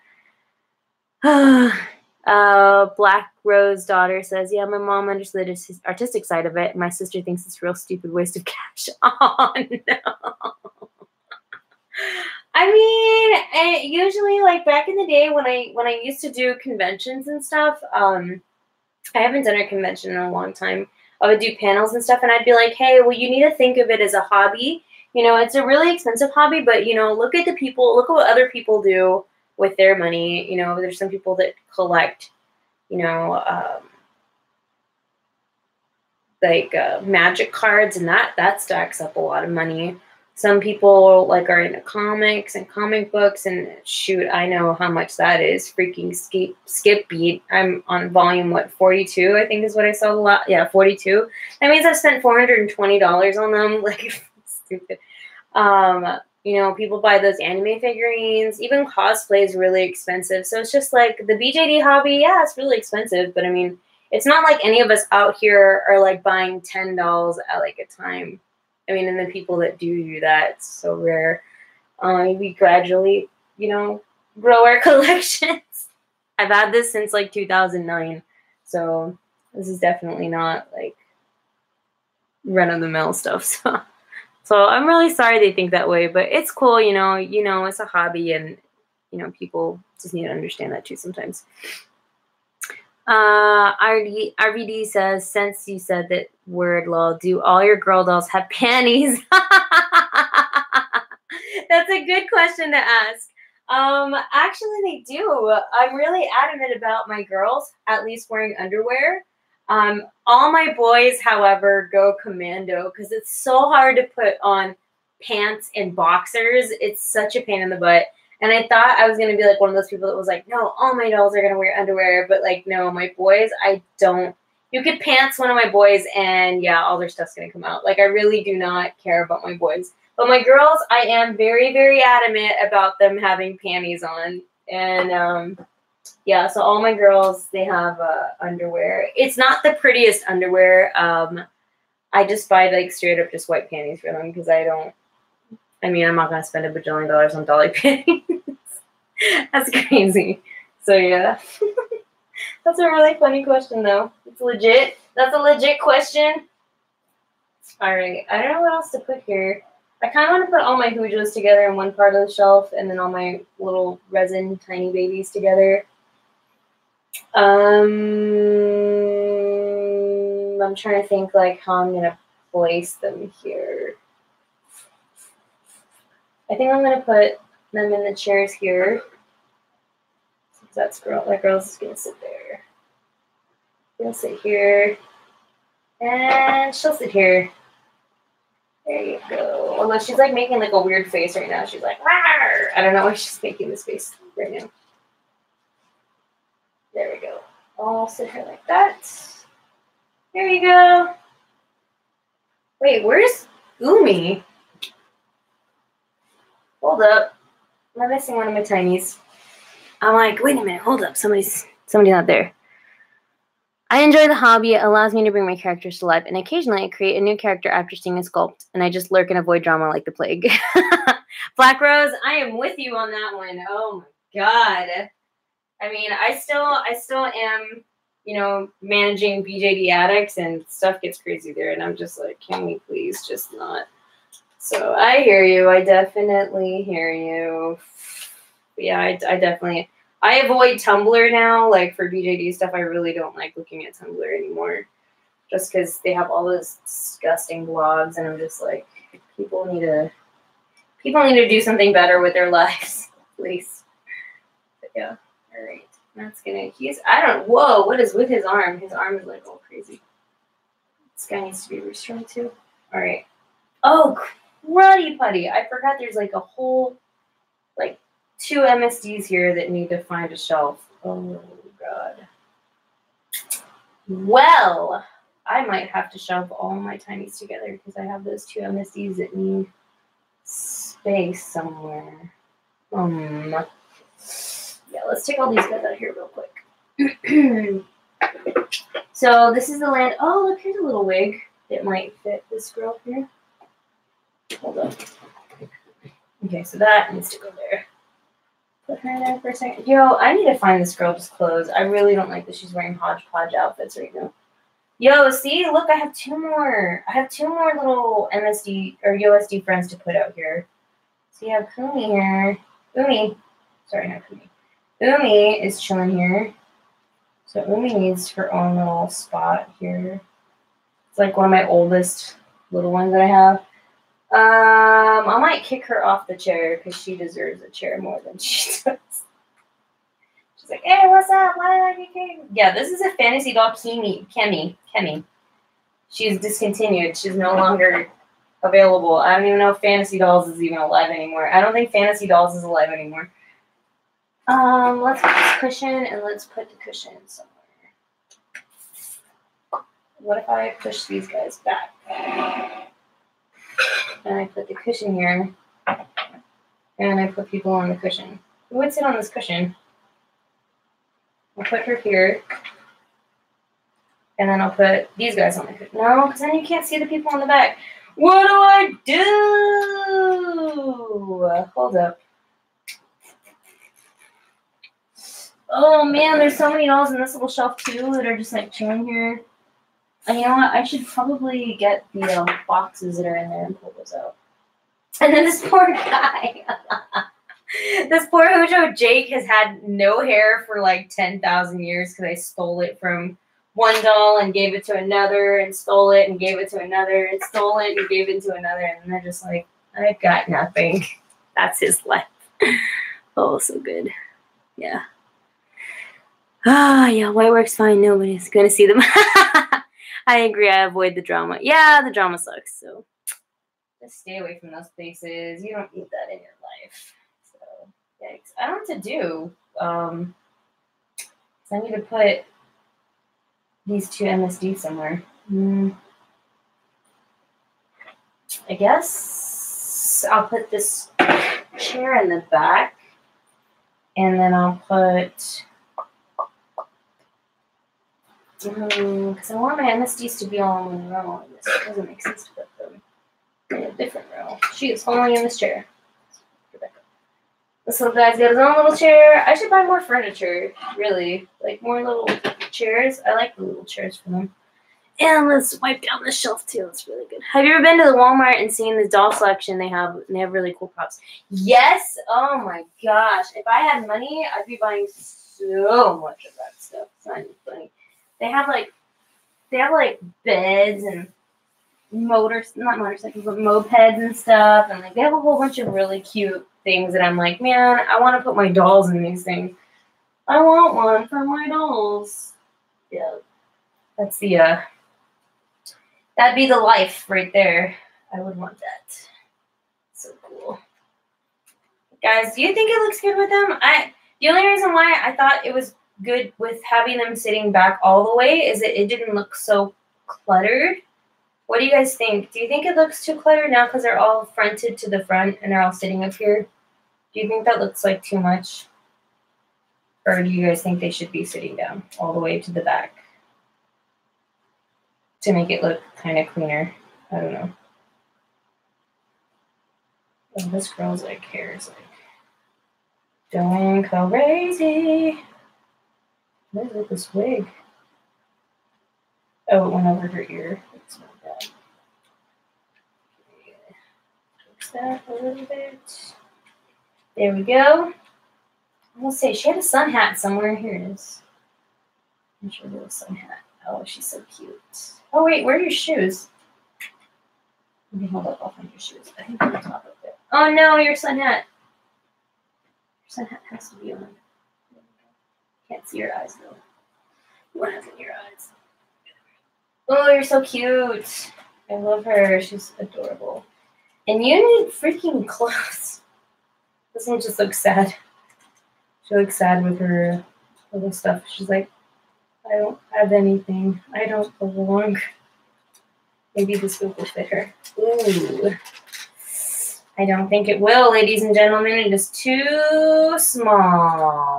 you. Uh, Black Rose daughter says, "Yeah, my mom understood the artistic side of it. My sister thinks it's a real stupid waste of cash." Oh no. I mean, I, usually, like back in the day when I when I used to do conventions and stuff, um, I haven't done a convention in a long time. I would do panels and stuff, and I'd be like, "Hey, well, you need to think of it as a hobby. You know, it's a really expensive hobby, but you know, look at the people, look at what other people do." with their money. You know, there's some people that collect, you know, um, like uh, magic cards, and that that stacks up a lot of money. Some people like are into comics and comic books, and shoot, I know how much that is. Freaking skip skip beat. I'm on volume what 42, I think is what I saw a lot. Yeah, 42. That means I've spent 420 dollars on them. Like stupid. Um, you know, people buy those anime figurines. Even cosplay is really expensive. So it's just like the BJD hobby, yeah, it's really expensive. But I mean, it's not like any of us out here are like buying ten dolls at like a time. I mean, and the people that do do that, it's so rare. Uh, we gradually, you know, grow our collections. I've had this since like 2009, so this is definitely not like run of the mill stuff. So. So I'm really sorry they think that way, but it's cool, you know, you know, it's a hobby and you know, people just need to understand that too sometimes. Uh RD, RVD says, since you said that word lol, do all your girl dolls have panties? That's a good question to ask. Um, actually they do. I'm really adamant about my girls at least wearing underwear. Um, all my boys, however, go commando because it's so hard to put on pants and boxers. It's such a pain in the butt. And I thought I was gonna be like one of those people that was like, no, all my dolls are gonna wear underwear, but like, no, my boys, I don't. You could pants one of my boys, and yeah, all their stuff's gonna come out. Like, I really do not care about my boys, but my girls, I am very, very adamant about them having panties on, and um, yeah, so all my girls they have uh, underwear. It's not the prettiest underwear. Um, I just buy like straight up just white panties for them because I don't. I mean, I'm not gonna spend a bajillion dollars on dolly panties. That's crazy. So yeah, that's a really funny question though. It's legit. That's a legit question. All right, I don't know what else to put here. I kind of want to put all my Hujoos together in one part of the shelf, and then all my little resin tiny babies together. Um, I'm trying to think like how I'm gonna place them here. I think I'm gonna put them in the chairs here. Since that's girl, that girl's just gonna sit there. She'll sit here, and she'll sit here. There you go. Although she's like making like a weird face right now. She's like, Rawr! I don't know why she's making this face right now. There we go. I'll sit here like that. There you go. Wait, where's Umi? Hold up. Am I missing one of my tinies? I'm like, wait a minute, hold up. Somebody's somebody's not there. I enjoy the hobby. It allows me to bring my characters to life, and occasionally I create a new character after seeing a sculpt, and I just lurk and avoid drama like the plague. Black Rose, I am with you on that one. Oh my god. I mean, I still I still am, you know, managing BJD addicts and stuff gets crazy there, and I'm just like, can we please just not? So I hear you. I definitely hear you. Yeah, I, I definitely I avoid Tumblr now. Like for BJD stuff, I really don't like looking at Tumblr anymore, just because they have all those disgusting blogs, and I'm just like, people need to people need to do something better with their lives, please. But yeah. All right. That's gonna. He's. I don't. Whoa. What is with his arm? His arm is like all crazy. This guy needs to be restrained too. All right. Oh, cruddy putty. I forgot there's like a whole, like, two MSDs here that need to find a shelf. Oh, God. Well, I might have to shove all my tinies together because I have those two MSDs that need space somewhere. Um, yeah, let's take all these guys out of here real quick. so this is the land. Oh, look, here's a little wig that might fit this girl here. Hold up. Okay, so that needs to go there. Put her there for a second. Yo, I need to find this girl just clothes. I really don't like that she's wearing hodgepodge outfits right now. Yo, see, look, I have two more. I have two more little MSD or USD friends to put out here. So you have Kumi here. Kumi. Sorry, not Kumi. Umi is chilling here. So Umi needs her own little spot here. It's like one of my oldest little ones that I have. Um, I might kick her off the chair because she deserves a chair more than she does. She's like, hey, what's up? Why are you king? Yeah, this is a fantasy doll, Kimi. Kemi. Kemi. She's discontinued. She's no longer available. I don't even know if Fantasy Dolls is even alive anymore. I don't think Fantasy Dolls is alive anymore. Um, let's put this cushion and let's put the cushion somewhere. What if I push these guys back? And I put the cushion here. And I put people on the cushion. Who would sit on this cushion? I'll put her here. And then I'll put these guys on the cushion. No, because then you can't see the people on the back. What do I do? Hold up. Oh man, there's so many dolls in this little shelf too that are just like chilling here. And you know what? I should probably get the um, boxes that are in there and pull those out. And then this poor guy. this poor Hujoo Jake has had no hair for like 10,000 years because I stole it from one doll and gave it to another and stole it and gave it to another and stole it and gave it to another. And they're just like i've got nothing. That's his life. Oh so good. Yeah. Ah yeah. White works fine. Nobody's gonna see them i agree i avoid the drama. Yeah the drama sucks so. Just stay away from those places. You don't need that in your life. So yikes. I don't know what to do. Um i need to put these two MSD somewhere. Mm. I guess I'll put this chair in the back and then I'll put because I want my MSDs to be all in one row. This doesn't make sense to put them in a different row. She is falling in this chair. This little guy's got his own little chair. I should buy more furniture, really. Like more little chairs. I like the little chairs for them. And let's wipe down the shelf too. It's really good. Have you ever been to the Walmart and seen the doll selection they have? They have really cool props. Yes. Oh my gosh. If I had money, I'd be buying so much of that stuff. It's not even funny. They have like they have like beds and motors not motorcycles but mopeds and stuff and like they have a whole bunch of really cute things that I'm like, man, I want to put my dolls in these things. I want one for my dolls. Yeah, that's the uh, that'd be the life right there. I would want that. So cool, guys. Do you think it looks good with them? I the only reason why I thought it was good with having them sitting back all the way is that it didn't look so cluttered. What do you guys think? Do you think it looks too cluttered now because they're all fronted to the front and they're all sitting up here? Do you think that looks like too much? Or do you guys think they should be sitting down all the way to the back to make it look kind of cleaner? I don't know. Oh, this girl's like hair is like going crazy. What is this wig? Oh, it went over her ear. It's not bad. Fix that a little bit. There we go. I will say she had a sun hat somewhere. Here it is. I'm sure little sun hat. Oh, she's so cute. Oh wait, where are your shoes? Let me hold up. I'll find your shoes. I think they're on top of it. Oh no, your sun hat. Your sun hat has to be on. Can't see your eyes though. What has in your eyes? Oh, you're so cute. I love her. She's adorable. And you need freaking clothes. This one just looks sad. She looks sad with her little stuff. She's like, I don't have anything. I don't belong. Maybe this will fit her. Ooh. I don't think it will, ladies and gentlemen. It is too small.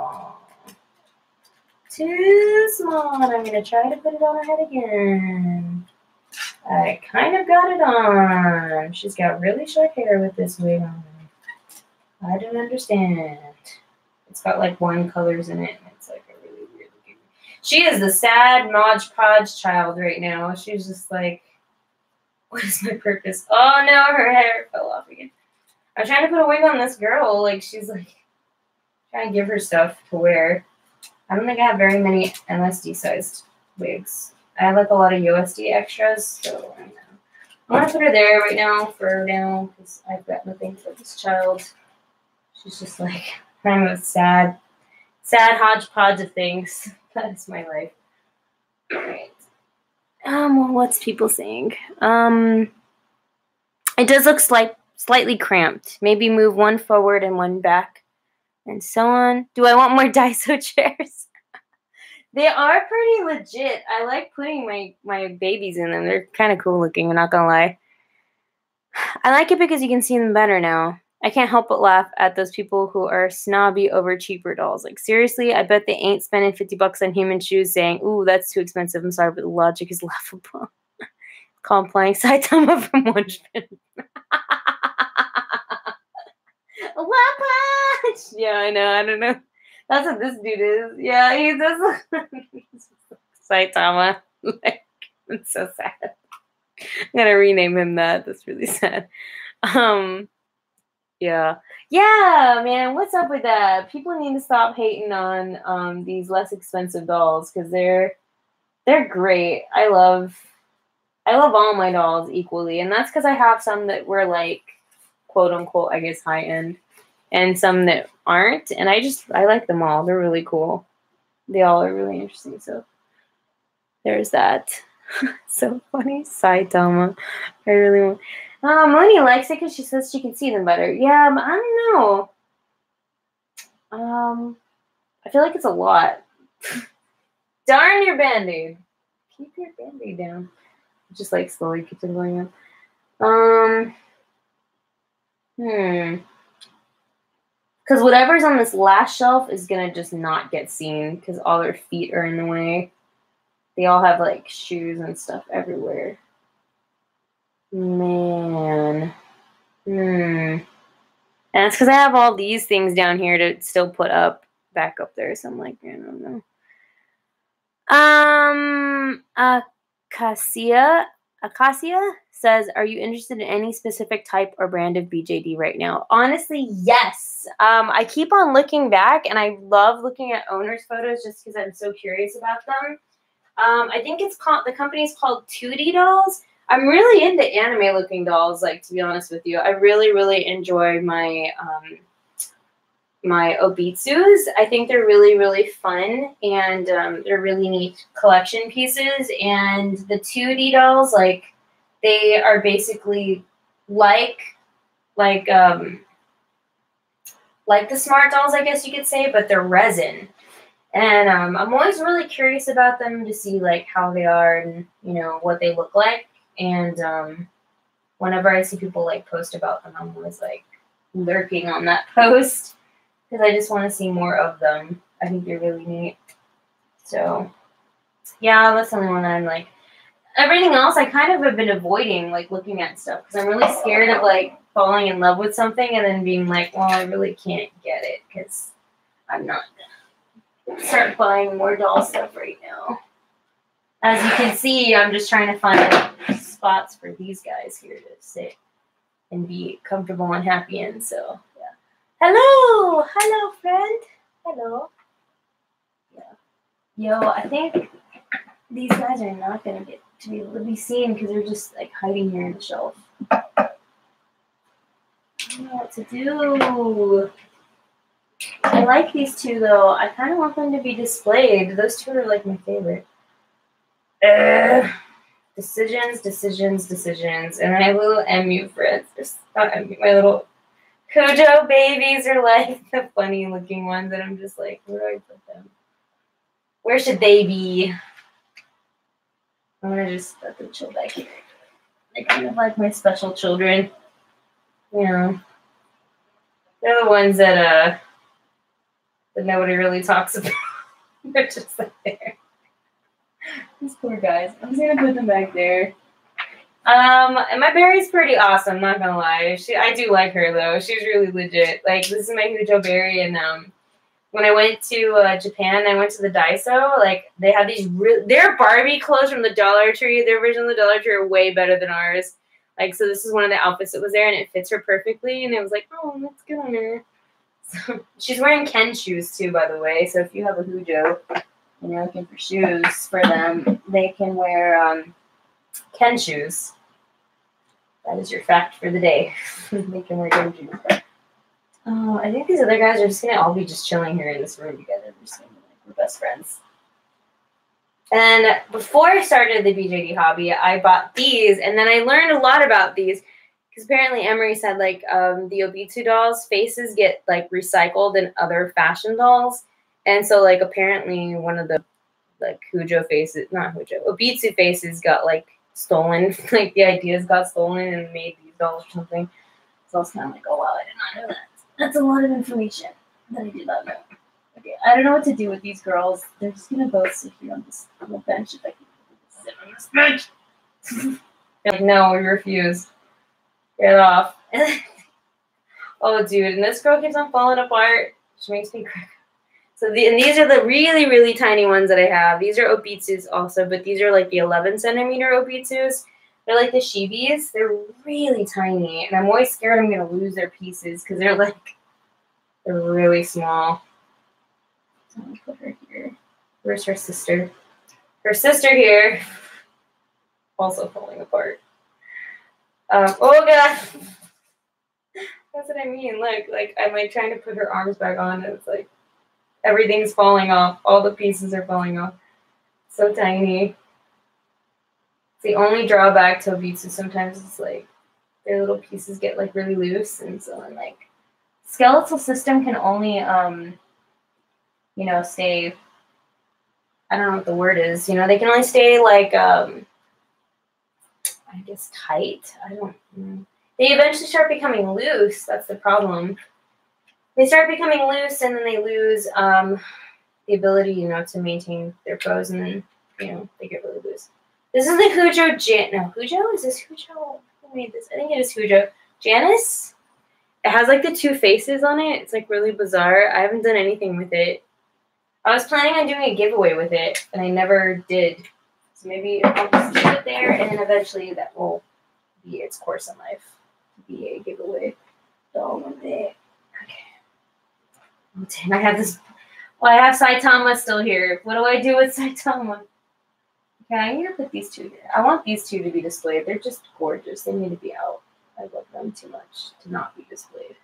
Too small. And I'm going to try to put it on her head again. I kind of got it on. She's got really short hair with this wig on. I don't understand. It's got like wine colors in it. It's like a really weird looking. She is the sad Mod Podge child right now. She's just like, what is my purpose? Oh no, her hair fell off again. I'm trying to put a wig on this girl. Like she's like trying to give her stuff to wear. I don't think I have very many MSD sized wigs. I have like a lot of USD extras, so I am gonna put her there right now for now because I've got nothing for this child. She's just like kind of sad, sad hodgepodge of things. That is my life. All right. Um, what's people saying? Um, it does look slight, slightly cramped. Maybe move one forward and one back, and so on. Do I want more Daiso chairs? they are pretty legit. I like putting my my babies in them. They're kind of cool looking. I'm not gonna lie. I like it because you can see them better now. I can't help but laugh at those people who are snobby over cheaper dolls. Like, seriously, I bet they ain't spending 50 bucks on human shoes saying, ooh, that's too expensive. I'm sorry, but the logic is laughable. Call him playing Saitama from One Punch. Punch! Yeah, I know. I don't know. That's what this dude is. Yeah, he does. Saitama. Like, it's so sad. I'm gonna rename him that. That's really sad. Um, yeah. Yeah, man. What's up with that? People need to stop hating on um these less expensive dolls because they're they're great. I love I love all my dolls equally, and that's because I have some that were like quote unquote, I guess, high end, and some that aren't. And I just I like them all. They're really cool. They all are really interesting. So there's that. so funny. Saitama. I really want uh, Mooney likes it because she says she can see them better. Yeah, I don't know. Um, I feel like it's a lot. Darn your band-aid. Keep your band-aid down. Just like slowly keeps it going up. Um, hmm. Because whatever's on this last shelf is gonna just not get seen because all their feet are in the way. They all have like shoes and stuff everywhere. Man. Hmm. And it's because I have all these things down here to still put up back up there. So I'm like, I don't know. Um, Acacia, Acacia says, "Are you interested in any specific type or brand of BJD right now?" Honestly, yes. Um, I keep on looking back, and I love looking at owners' photos just because I'm so curious about them. Um, I think it's called the company's called 2D Dolls. I'm really into anime looking dolls, like to be honest with you. I really, really enjoy my um, my obitsus. I think they're really, really fun and um, they're really neat collection pieces. And the 2D dolls, like they are basically like like um like the smart dolls, I guess you could say, but they're resin. And um, I'm always really curious about them to see like how they are and you know what they look like. And um, whenever I see people like post about them, I'm always like lurking on that post because I just want to see more of them. I think they're really neat. So, yeah, that's the only one I'm like. Everything else, I kind of have been avoiding like looking at stuff because I'm really scared of like falling in love with something and then being like, well, I really can't get it because I'm not gonna start buying more doll stuff right now. As you can see, I'm just trying to find spots for these guys here to sit and be comfortable and happy in. So yeah. Hello, hello, friend. Hello. Yeah. Yo, I think these guys are not gonna get to be able to be seen because they're just like hiding here in the shelf. I don't know what to do. I like these two though. I kind of want them to be displayed. Those two are like my favorite. Decisions, decisions, decisions. And my little Myou friends, not Myou, my little Hujoo babies are like the funny looking ones, and I'm just like, where do I put them? Where should they be? I'm gonna just let them chill back here. They kind of like my special children. You know. They're the ones that uh that nobody really talks about. They're just like there. These poor guys. I'm just gonna put them back there. Um, and my berry's pretty awesome. Not gonna lie. She, I do like her though. She's really legit. Like this is my Hujoo berry, and um, when I went to uh, Japan, I went to the Daiso. Like they have these. Re- their Barbie clothes from the Dollar Tree. Their version of the Dollar Tree are way better than ours. Like so, this is one of the outfits that was there, and it fits her perfectly. And it was like, oh, that's good on her. So, she's wearing Ken shoes too, by the way. So if you have a Hujoo, and you're looking for shoes for them, they can wear um, Ken shoes. That is your fact for the day. they can wear Ken shoes. Oh, I think these other guys are just gonna all be just chilling here in this room together. We're just like we're best friends. And before I started the BJD hobby, I bought these, and then I learned a lot about these because apparently Emery said like um, the Obitsu dolls' faces get like recycled in other fashion dolls, and so like apparently one of the like Hujoo faces, not Hujoo, Obitsu faces got like stolen, like the ideas got stolen and made these dolls or something. So I was kind of like, oh wow, I did not know that. That's a lot of information that I did not know. Okay, I don't know what to do with these girls. They're just gonna both sit here on this little bench if I can sit on this bench. like, no, we refuse. Get off. oh, dude, and this girl keeps on falling apart. She makes me cry. So the, and these are the really, really tiny ones that I have. These are Obitsus also, but these are like the 11 centimeter Obitsus. They're like the Chibis. They're really tiny, and I'm always scared I'm gonna lose their pieces because they're like they're really small. Let me put her here. Where's her sister? Her sister here, also falling apart. Um, oh god, that's what I mean. Look, like I'm like trying to put her arms back on, and it's like everything's falling off. All the pieces are falling off. So tiny. The only drawback to Obitsu. Sometimes it's like their little pieces get like really loose, and so I'm like skeletal system can only um you know stay. I don't know what the word is. You know, they can only stay like um I guess tight. I don't. know. They eventually start becoming loose. That's the problem. They start becoming loose, and then they lose um, the ability, you know, to maintain their pose, and then you know they get really loose. This is the Hujoo Jan. No, Hujoo is this Hujoo? Who made this? I think it is Hujoo. Janice. It has like the two faces on it. It's like really bizarre. I haven't done anything with it. I was planning on doing a giveaway with it, and I never did. So maybe I'll just keep it there, and then eventually that will be its course in life. Be a giveaway doll one day. Okay. Oh, damn, I have this. Well, I have Saitama still here. What do I do with Saitama? Okay, I need to put these two here. I want these two to be displayed. They're just gorgeous. They need to be out. I love them too much to not be displayed.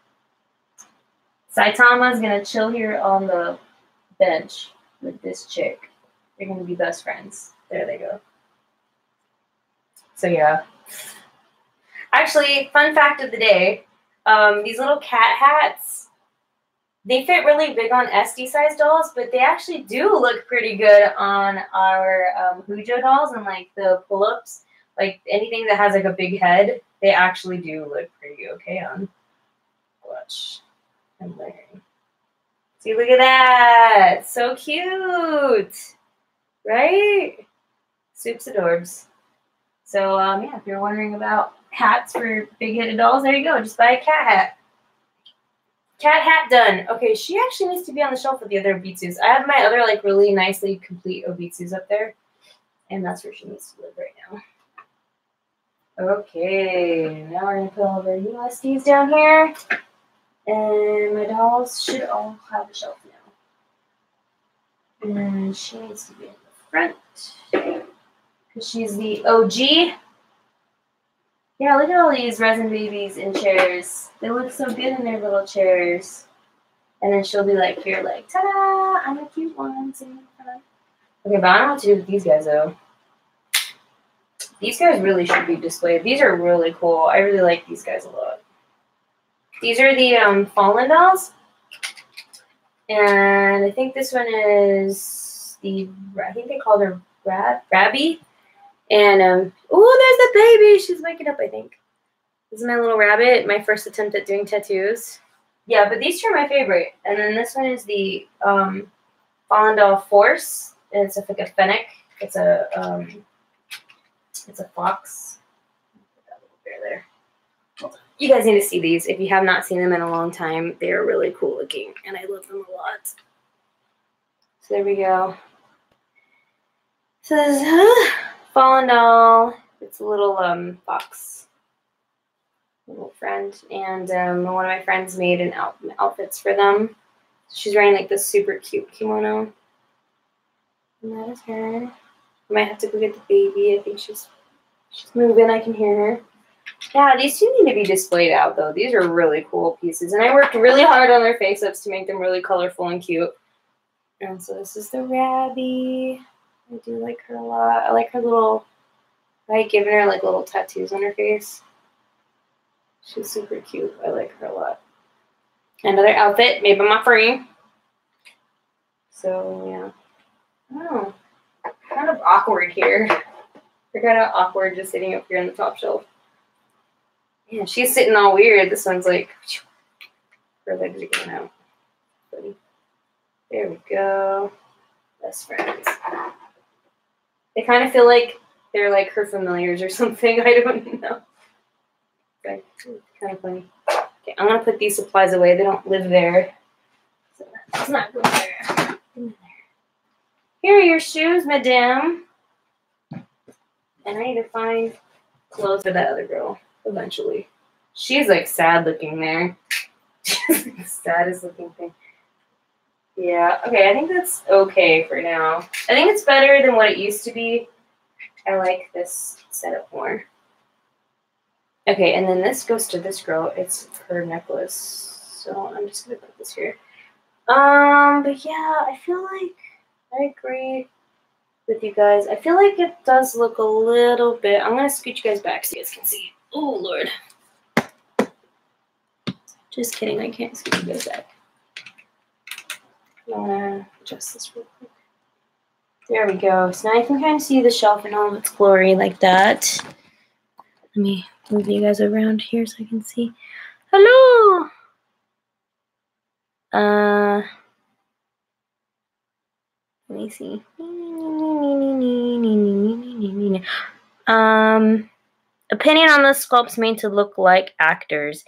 Saitama's gonna chill here on the bench with this chick. They're gonna be best friends. There they go. So yeah. Actually, fun fact of the day: um, these little cat hats. They fit really big on SD size dolls, but they actually do look pretty good on our um, Hujoo dolls and like the pull ups. Like anything that has like a big head, they actually do look pretty okay on. Watch. I'm wearing. See, look at that. So cute. Right? Soups adorbs. So, um, yeah, if you're wondering about hats for big headed dolls, there you go. Just buy a cat hat. Cat hat done. Okay, she actually needs to be on the shelf with the other Obitsus. I have my other, like, really nicely complete Obitsus up there. And that's where she needs to live right now. Okay, now we're to put all the USDs down here. And my dolls should all have a shelf now. And she needs to be in the front. Because she's the OG. Yeah, look at all these resin babies in chairs. They look so good in their little chairs. And then she'll be like here, like, ta-da, I'm a cute one. Okay, but I don't know what to do with these guys, though. These guys really should be displayed. These are really cool. I really like these guys a lot. These are the um, Fallen dolls. And I think this one is the, I think they call her Rab, Rabby. And, um, oh, there's the baby. She's waking up, I think. This is my little rabbit, my first attempt at doing tattoos. Yeah, but these two are my favorite. And then this one is the um, Doll Force. And it's like a fennec. It's a, um, it's a fox. There you guys need to see these if you have not seen them in a long time. They are really cool looking, and I love them a lot. So there we go. So this is uh, Fallen Doll. It's a little um fox, little friend, and um, one of my friends made an out- outfits for them. She's wearing like this super cute kimono. And that is her. I might have to go get the baby. I think she's she's moving. I can hear her. Yeah, these two need to be displayed out though. These are really cool pieces. And I worked really hard on their face-ups to make them really colorful and cute. And so this is the Rabby. I do like her a lot. I like her little, I like giving her like little tattoos on her face. She's super cute. I like her a lot. Another outfit made by my friend. So yeah. Oh, kind of awkward here. They're kind of awkward just sitting up here on the top shelf. Yeah, she's sitting all weird. This one's like, her legs are getting out. There we go. Best friends. They kind of feel like they're like her familiars or something. I don't know. Okay, kind of funny. Okay, I'm gonna put these supplies away. They don't live there. So let's not go there. Here are your shoes, madame. And I need to find clothes for that other girl eventually. She's like sad looking there. She's the saddest looking thing. Yeah, okay, I think that's okay for now. I think it's better than what it used to be. I like this setup more. Okay, and then this goes to this girl. It's her necklace. So I'm just gonna put this here. Um, but yeah, I feel like I agree with you guys. I feel like it does look a little bit. I'm gonna scoot you guys back so you guys can see. Oh lord. Just kidding, I can't scoot you guys back. I'm gonna adjust this real quick. There we go. So now you can kind of see the shelf in all of its glory like that. Let me move you guys around here so I can see. Hello! Uh, let me see. Um, opinion on the sculpts made to look like actors.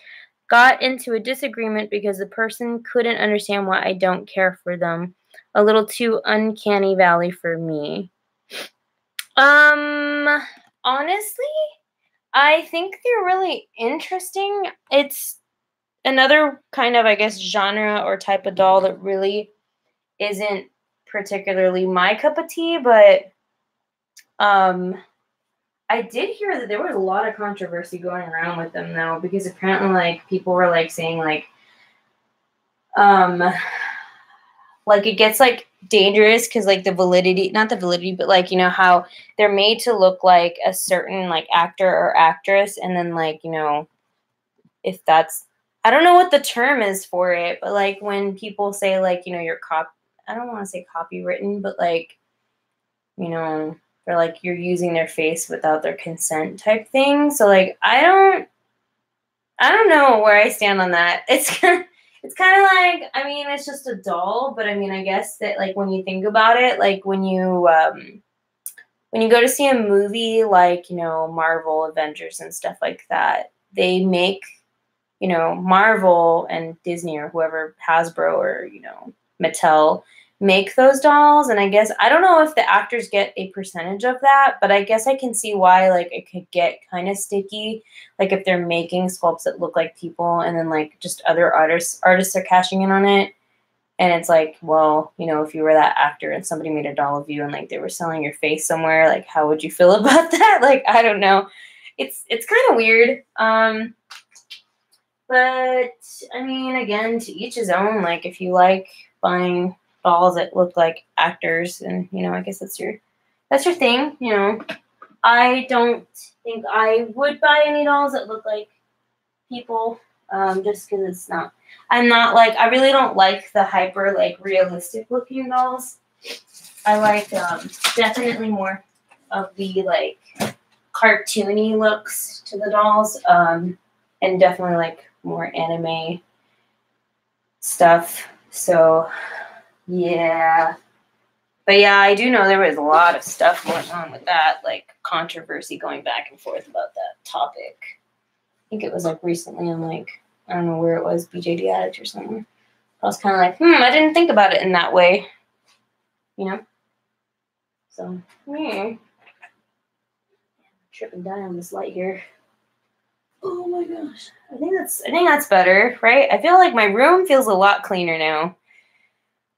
Got into a disagreement because the person couldn't understand why I don't care for them. A little too uncanny valley for me. Um, honestly, I think they're really interesting. It's another kind of, I guess, genre or type of doll that really isn't particularly my cup of tea, but um, I did hear that there was a lot of controversy going around with them though, because apparently, like, people were like saying, like, um, like it gets like dangerous because like the validity not the validity but like you know how they're made to look like a certain like actor or actress and then like you know if that's i don't know what the term is for it but like when people say like you know you're cop i don't want to say copywritten but like you know they're like you're using their face without their consent type thing. So like i don't i don't know where i stand on that. It's it's kind of like i mean it's just a doll but i mean i guess that like when you think about it like when you um when you go to see a movie like you know marvel avengers and stuff like that they make you know marvel and disney or whoever hasbro or you know mattel make those dolls and i guess i don't know if the actors get a percentage of that but i guess i can see why like it could get kind of sticky like if they're making sculpts that look like people and then like just other artists artists are cashing in on it. And it's like well you know if you were that actor and somebody made a doll of you and like they were selling your face somewhere like how would you feel about that? Like i don't know. It's it's kind of weird um but i mean again to each his own like if you like buying dolls that look like actors, and you know, I guess that's your that's your thing. You know, I don't think I would buy any dolls that look like people, um, just because it's not. I'm not like I really don't like the hyper like realistic looking dolls. I like um, definitely more of the like cartoony looks to the dolls, um, and definitely like more anime stuff. So yeah. But yeah, I do know there was a lot of stuff going on with that, like controversy going back and forth about that topic. I think it was like recently on like I don't know where it was, BJD Addict or something. I was kind of like, hmm, I didn't think about it in that way, you know. So yeah, tripping down on this light here. Oh my gosh, I think that's I think that's better, right? I feel like my room feels a lot cleaner now.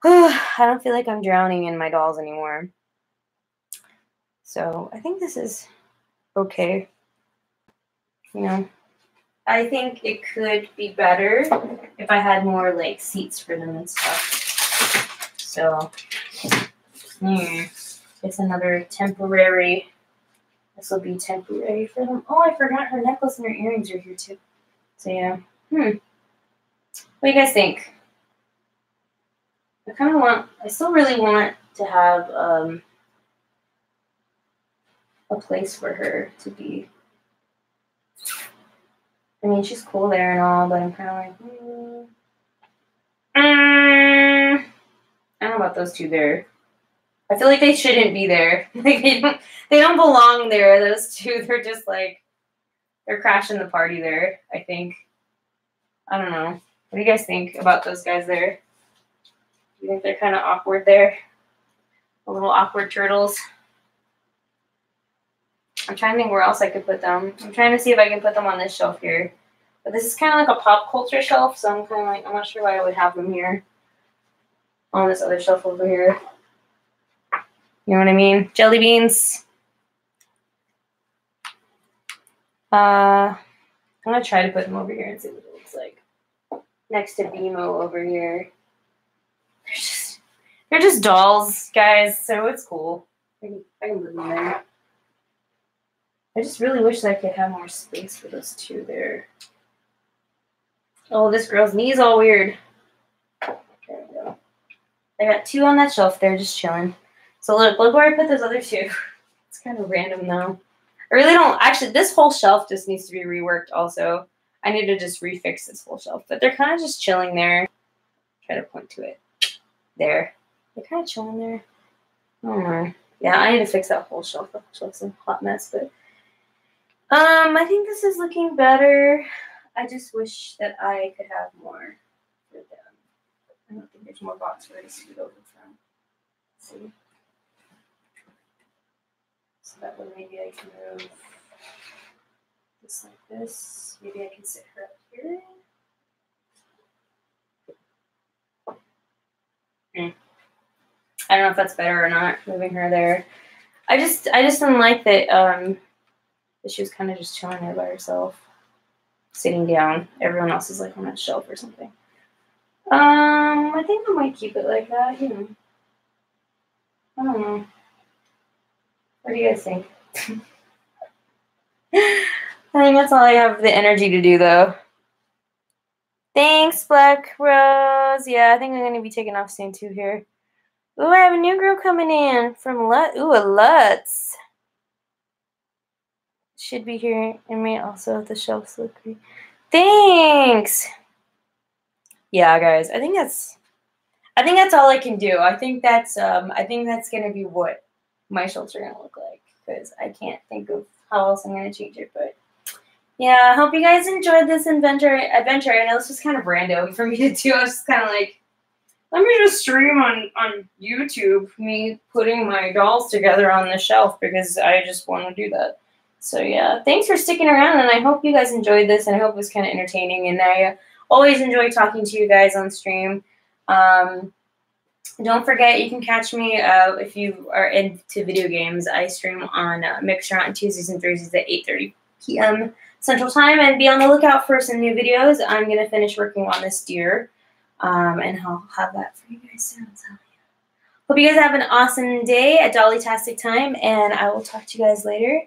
I don't feel like I'm drowning in my dolls anymore. So I think this is okay. you know, I think it could be better if I had more like seats for them and stuff. So, hmm, it's another temporary. This will be temporary for them. Oh, I forgot her necklace and her earrings are here too. So yeah, hmm. What do you guys think? I kind of want. I still really want to have um, a place for her to be I mean, she's cool there and all, but I'm kind of like, mm, mm, I don't know about those two there. I feel like they shouldn't be there. Like they don't, they don't belong there. Those two, they're just like, they're crashing the party there. I think. I don't know. What do you guys think about those guys there? You think they're kind of awkward there? The little awkward turtles. I'm trying to think where else I could put them. I'm trying to see if I can put them on this shelf here. But this is kind of like a pop culture shelf, so I'm kind of like, I'm not sure why I would have them here. On this other shelf over here. You know what I mean? Jelly beans. Uh, I'm going to try to put them over here and see what it looks like. Next to BMO over here. They're just, dolls, guys, so it's cool. I can, I can put them there. I just really wish that I could have more space for those two there. Oh, this girl's knee's all weird. There we go. I got two on that shelf there just chilling. So look, look where I put those other two. It's kind of random though. I really don't actually this whole shelf just needs to be reworked also. I need to just refix this whole shelf. But they're kind of just chilling there. Try to point to it. There. They're kind of chilling there. I don't. Yeah, I need to fix that whole shelf. The shelf's a hot mess, but um, I think this is looking better. I just wish that I could have more for them. I don't think there's more box for to scoot over from. Let's see. So that way maybe I can move this like this. Maybe I can sit her up here. Hmm. I don't know if that's better or not, moving her there. I just I just didn't like that um but she was kind of just chilling there by herself, sitting down. Everyone else is like on a shelf or something. Um, I think I might keep it like that. You know, I don't know. What do you guys think? I think that's all I have the energy to do, though. Thanks, Black Rose. Yeah, I think I'm gonna be taking off soon too here. Ooh, I have a new girl coming in from Lut. Ooh, a Luts should be here and may also the shelves look great. Thanks. Yeah, guys, I think that's I think that's all I can do. I think that's um I think that's gonna be what my shelves are gonna look like because I can't think of how else I'm gonna change it. But yeah, I hope you guys enjoyed this adventure. Adventure. I know it's just kind of random for me to do. I was just kind of like, let me just stream on on YouTube me putting my dolls together on the shelf because I just want to do that. So yeah, thanks for sticking around, and I hope you guys enjoyed this, and I hope it was kind of entertaining. And I always enjoy talking to you guys on stream. Um, don't forget, you can catch me uh, if you are into video games. I stream on uh, Mixer on Tuesdays and Thursdays at 8:30 p.m. Central Time, and be on the lookout for some new videos. I'm gonna finish working on this deer, um, and I'll have that for you guys soon. So. Hope you guys have an awesome day, a dolly-tastic time, and I will talk to you guys later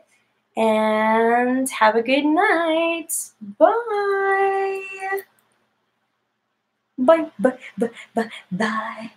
and have a good night. Bye, bye, bye, bye, bye.